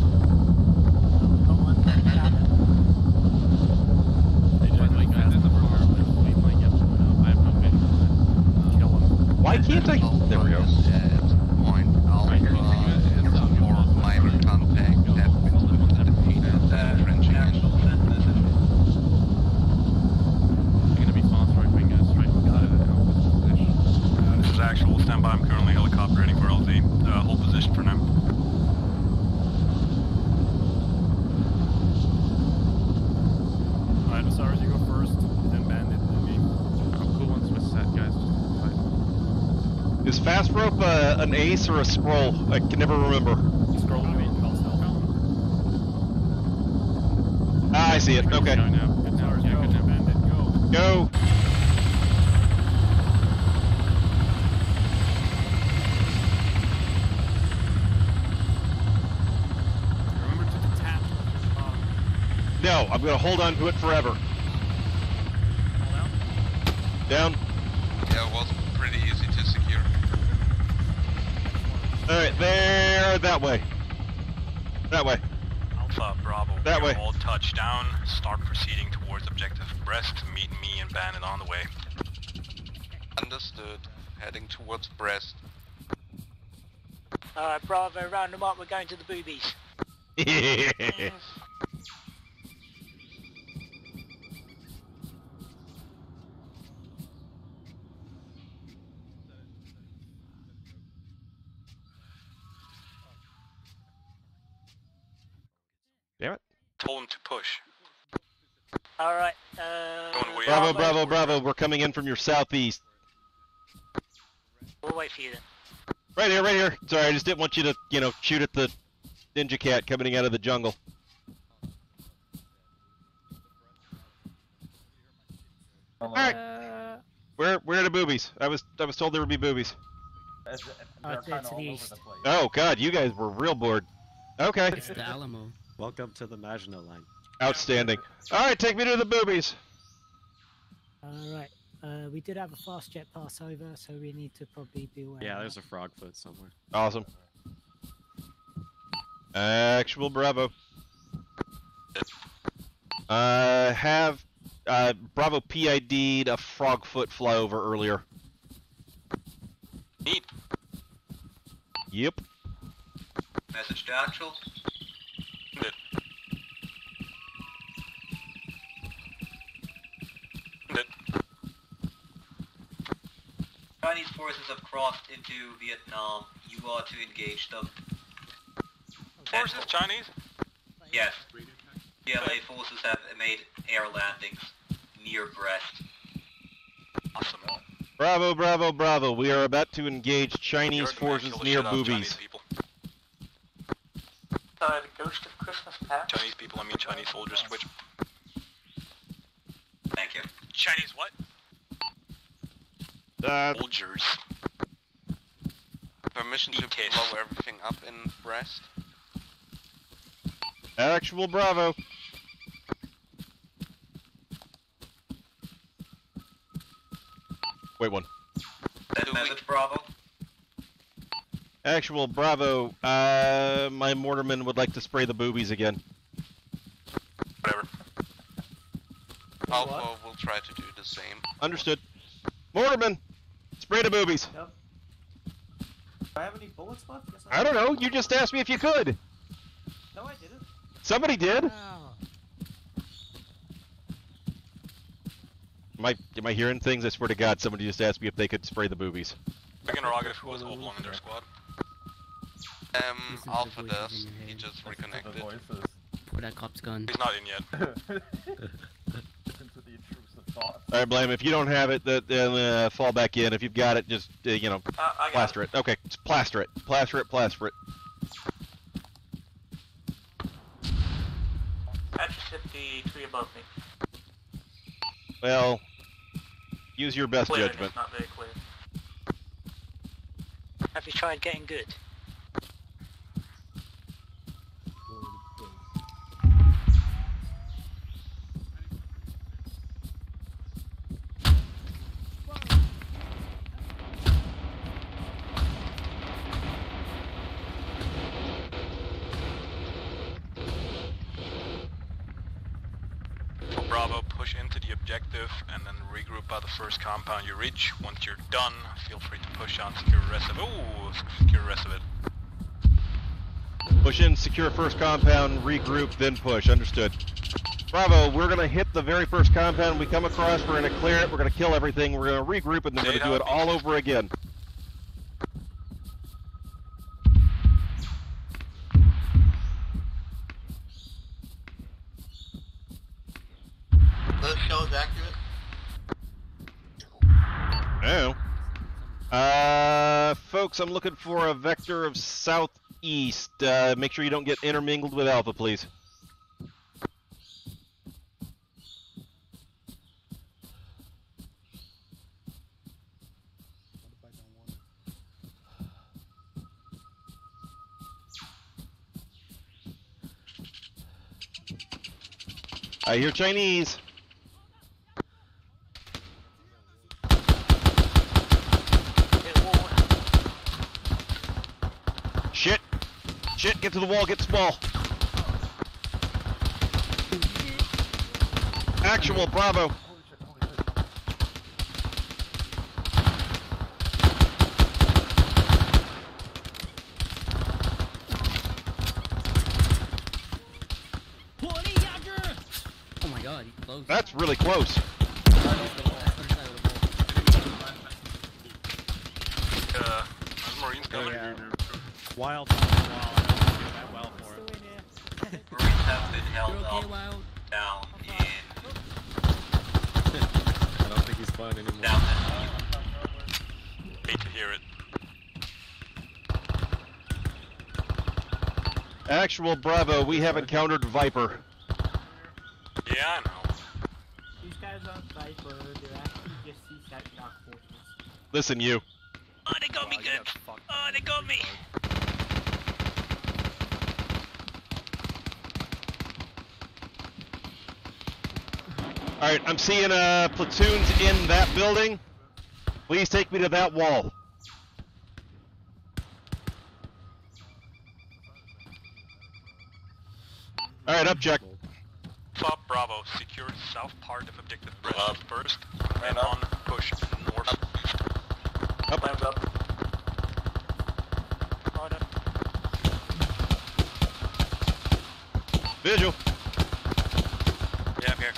Why can't I? There we go. Point Alpha is a more minor contact has been defeated. Uh, trenching gonna be fast roping uh, straight to Alpha's position. This is actual standby. I'm currently helicopter heading for LZ. Uh, hold position for now. Alright, Osiris, you go first, then Bandit, then me. I'm cool once we're set, guys. Is fast rope uh, an ace or a scroll? I can never remember. Scroll to me, I'll. Ah, I see it. Okay. Go now. Good now. Yeah, good now. Bandit, go. Go. Remember to detach. No, I'm gonna hold on to it forever. Down. Yeah, it was pretty easy to secure. All right, there, that way. That way. Alpha Bravo. That we are way. All touchdown. Start proceeding towards objective Brest. Meet me and Bandit on the way. Understood. Heading towards Brest. Alright, Bravo, round them up, we're going to the boobies. Damn it. Told him to push. Alright, uh... Bravo, bravo, bravo. We're coming in from your southeast. We'll wait for you then. Right here, right here. Sorry, I just didn't want you to, you know, shoot at the ninja cat coming out of the jungle. All right. Uh, Where, where are the boobies? I was, I was told there would be boobies. It's, it's, Oh, they're it's kinda to the east. Oh God, you guys were real bored. Okay. It's the Alamo. Welcome to the Maginot Line. Outstanding. All right, take me to the boobies. Alright. Uh, we did have a fast jet pass over, so we need to probably be aware. Yeah, there's a frog foot somewhere. Awesome. Actual Bravo. Uh, have uh, Bravo PID'd a frogfoot flyover earlier. Neat. Yep. Message to actual. Bandit. Bandit. Chinese forces have crossed into Vietnam. You are to engage them. Forces, Chinese? Yes. PLA forces have made air landings near Brest. Awesome. Bravo, bravo, bravo. We are about to engage Chinese forces near shit out of boobies. Chinese people. Sorry, the ghost of Christmas past. Chinese people, I mean Chinese soldiers switch. Thank you. Chinese what? Uh, Soldiers. Permission to Kiss. blow everything up in Brest. actual Bravo. Wait one. That message, Bravo. Actual Bravo. Uh, my mortarman would like to spray the boobies again. Whatever. Alpha will try to do the same. Understood. Mortarman, spray the boobies. Yep. Do I have any bullets left? Yes, I don't know. You just asked me if you could. No, I didn't. Somebody did. Wow. Am I am I hearing things? I swear to God, somebody just asked me if they could spray the boobies. Big interrogative who was Oblong in their squad. Um, Listen to the Alpha voices does. in your He just reconnected. voices. Pour that cop's gun. He's not in yet. Listen to the intrusive thoughts. All right, blame. If you don't have it, then uh, fall back in. If you've got it, just uh, you know, Uh, plaster it. Okay, just plaster it, plaster it, plaster it. I just hit the tree above me. Well, use your best Clear, judgment. Not very clear. Have you tried getting good? First compound you reach. Once you're done, feel free to push on, secure rest of it. Ooh, secure rest of it. Push in, secure first compound, regroup, then push. Understood. Bravo, we're gonna hit the very first compound we come across, we're gonna clear it, we're gonna kill everything, we're gonna regroup, and then we're gonna do it all over again. Those shells accurate? Oh. Uh, folks, I'm looking for a vector of southeast. Uh, make sure you don't get intermingled with Alpha, please. I hear Chinese. Shit! Shit, get to the wall, get small. Actual, bravo. Oh my god, he close. That's really close. Uh, Marines coming. Wild, wild. I don't think you did that well for it. Marines have been held up down in I don't think he's fine anymore. down Hate to hear it. Actual, bravo, we have encountered Viper. Yeah, I know. These guys aren't Viper, they're actually just CSAT shock forces. Listen, you. Oh, they got me oh, good. Oh, they got me. Alright, I'm seeing uh, platoons in that building. Please take me to that wall. Alright, up check. Top Bravo, secure south part of objective bridge first, and on push north. Up. Plans up. Visual. Yeah, I'm here.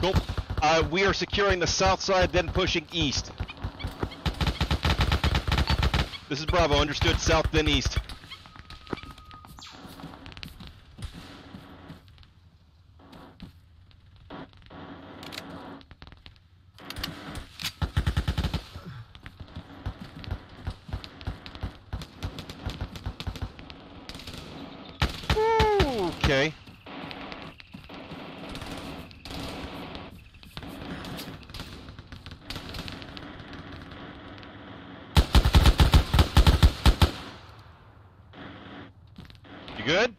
Cool. Uh, we are securing the south side, then pushing east. This is Bravo, understood south, then east. Okay. You good?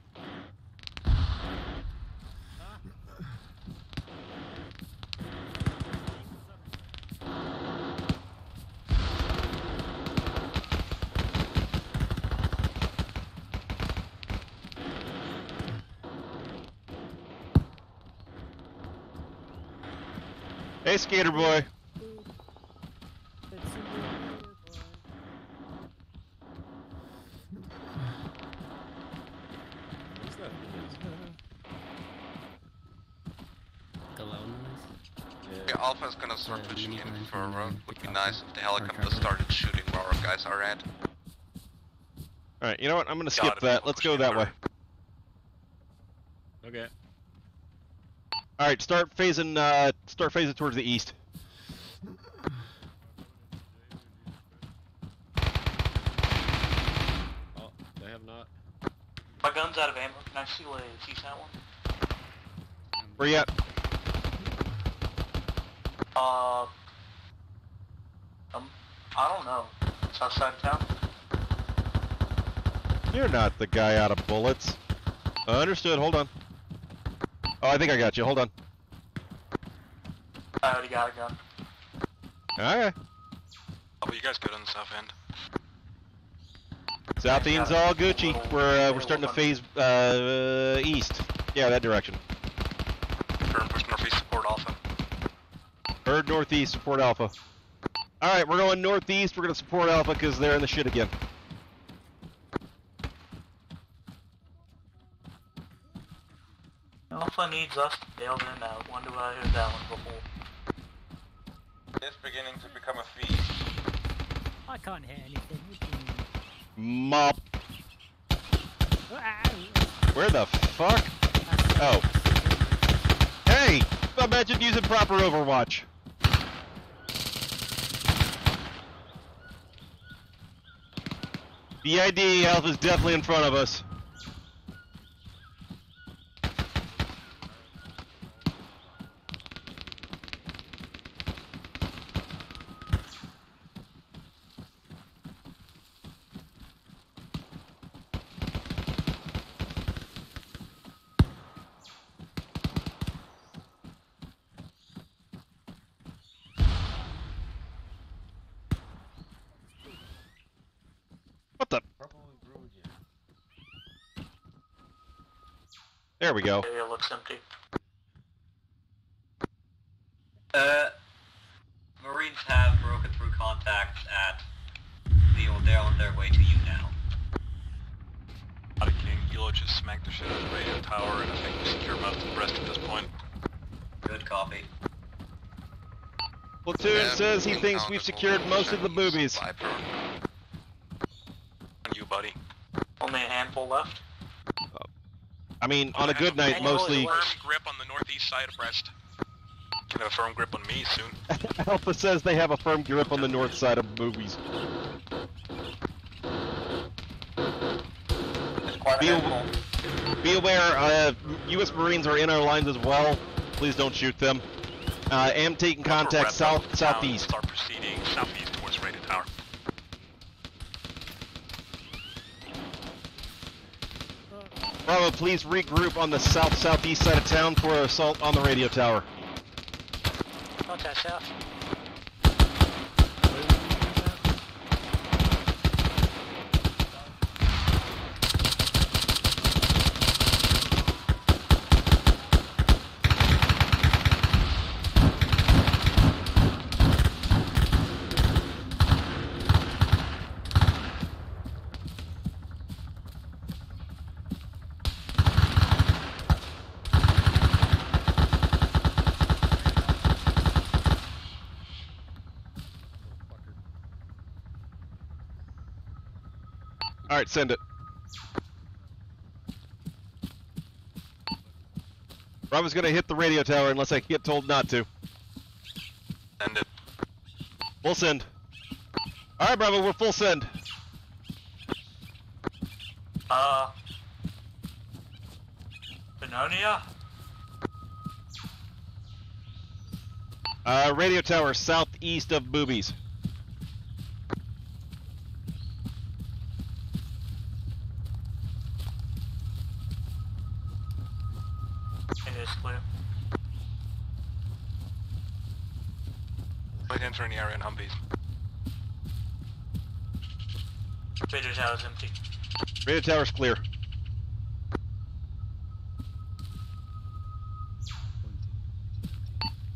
Hey, skater boy. Yeah, Alpha's gonna start pushing in for a road. Would be nice if the helicopter started shooting where our guys are at. Alright, you know what? I'm gonna God, skip if that. Let's go that way. Okay. Alright, start phasing uh start phasing towards the east. Oh, they have not. My gun's out of ammo. Can I steal a CSAT one? Where you at? Uh, um, I don't know. South side of town. You're not the guy out of bullets. Understood. Hold on. Oh, I think I got you. Hold on. I already got a gun. Alright. Oh, you guys good on the south end? South end's all Gucci. We're uh, we're starting to phase uh, east. Yeah, that direction. Turn push northeast support alpha. Bird northeast, support alpha. Alright, we're going northeast. We're going to support alpha because they're in the shit again. Alpha needs us to bail them out. When do I hear that one before? I can't hear anything. Mop. Where the fuck? Oh. Hey! Imagine using proper Overwatch. The ID health is definitely in front of us. What the? There we go. Area looks empty. Uh, Marines have broken through contacts at the they're on their way to you now. Out of King, Elo just smacked the shit out of the radio tower, and I think we secure most of the rest at this point. Good copy. Platoon says he thinks we've secured most of the boobies. On you, buddy. Only a handful left. I mean, on a good night, mostly. Firm grip on the northeast side of Brest. Can have a firm grip on me soon. Alpha says they have a firm grip on the north side of boobies. Be, be aware, uh, U.S. Marines are in our lines as well. Please don't shoot them. Uh, am taking contact south southeast. Start Bravo, please regroup on the south southeast side of town for assault on the radio tower. Contact south. Alright, send it. Bravo's gonna hit the radio tower unless I get told not to. Send it. Full send. Alright, Bravo, we're full send. Uh. Bennonia? Uh, radio tower southeast of boobies. It is clear. Wait enter in the area in Humvees. Radio tower's empty. Radio tower's clear.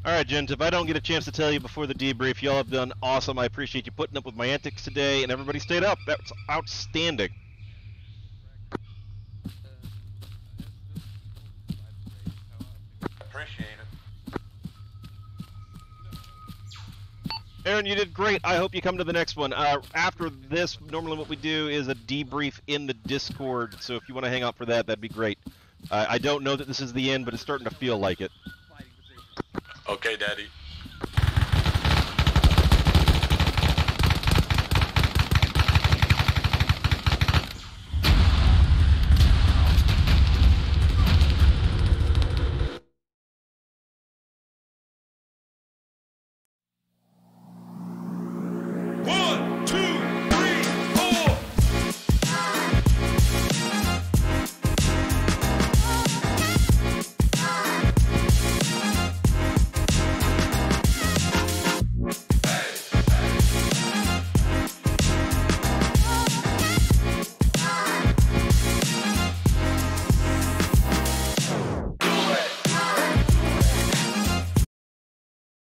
Alright, gent, if I don't get a chance to tell you before the debrief, y'all have done awesome. I appreciate you putting up with my antics today, and everybody stayed up. That's outstanding. You did great. I hope you come to the next one. Uh, after this, normally what we do is a debrief in the Discord, so if you want to hang out for that, that'd be great. Uh, I don't know that this is the end, but it's starting to feel like it. Okay, Daddy.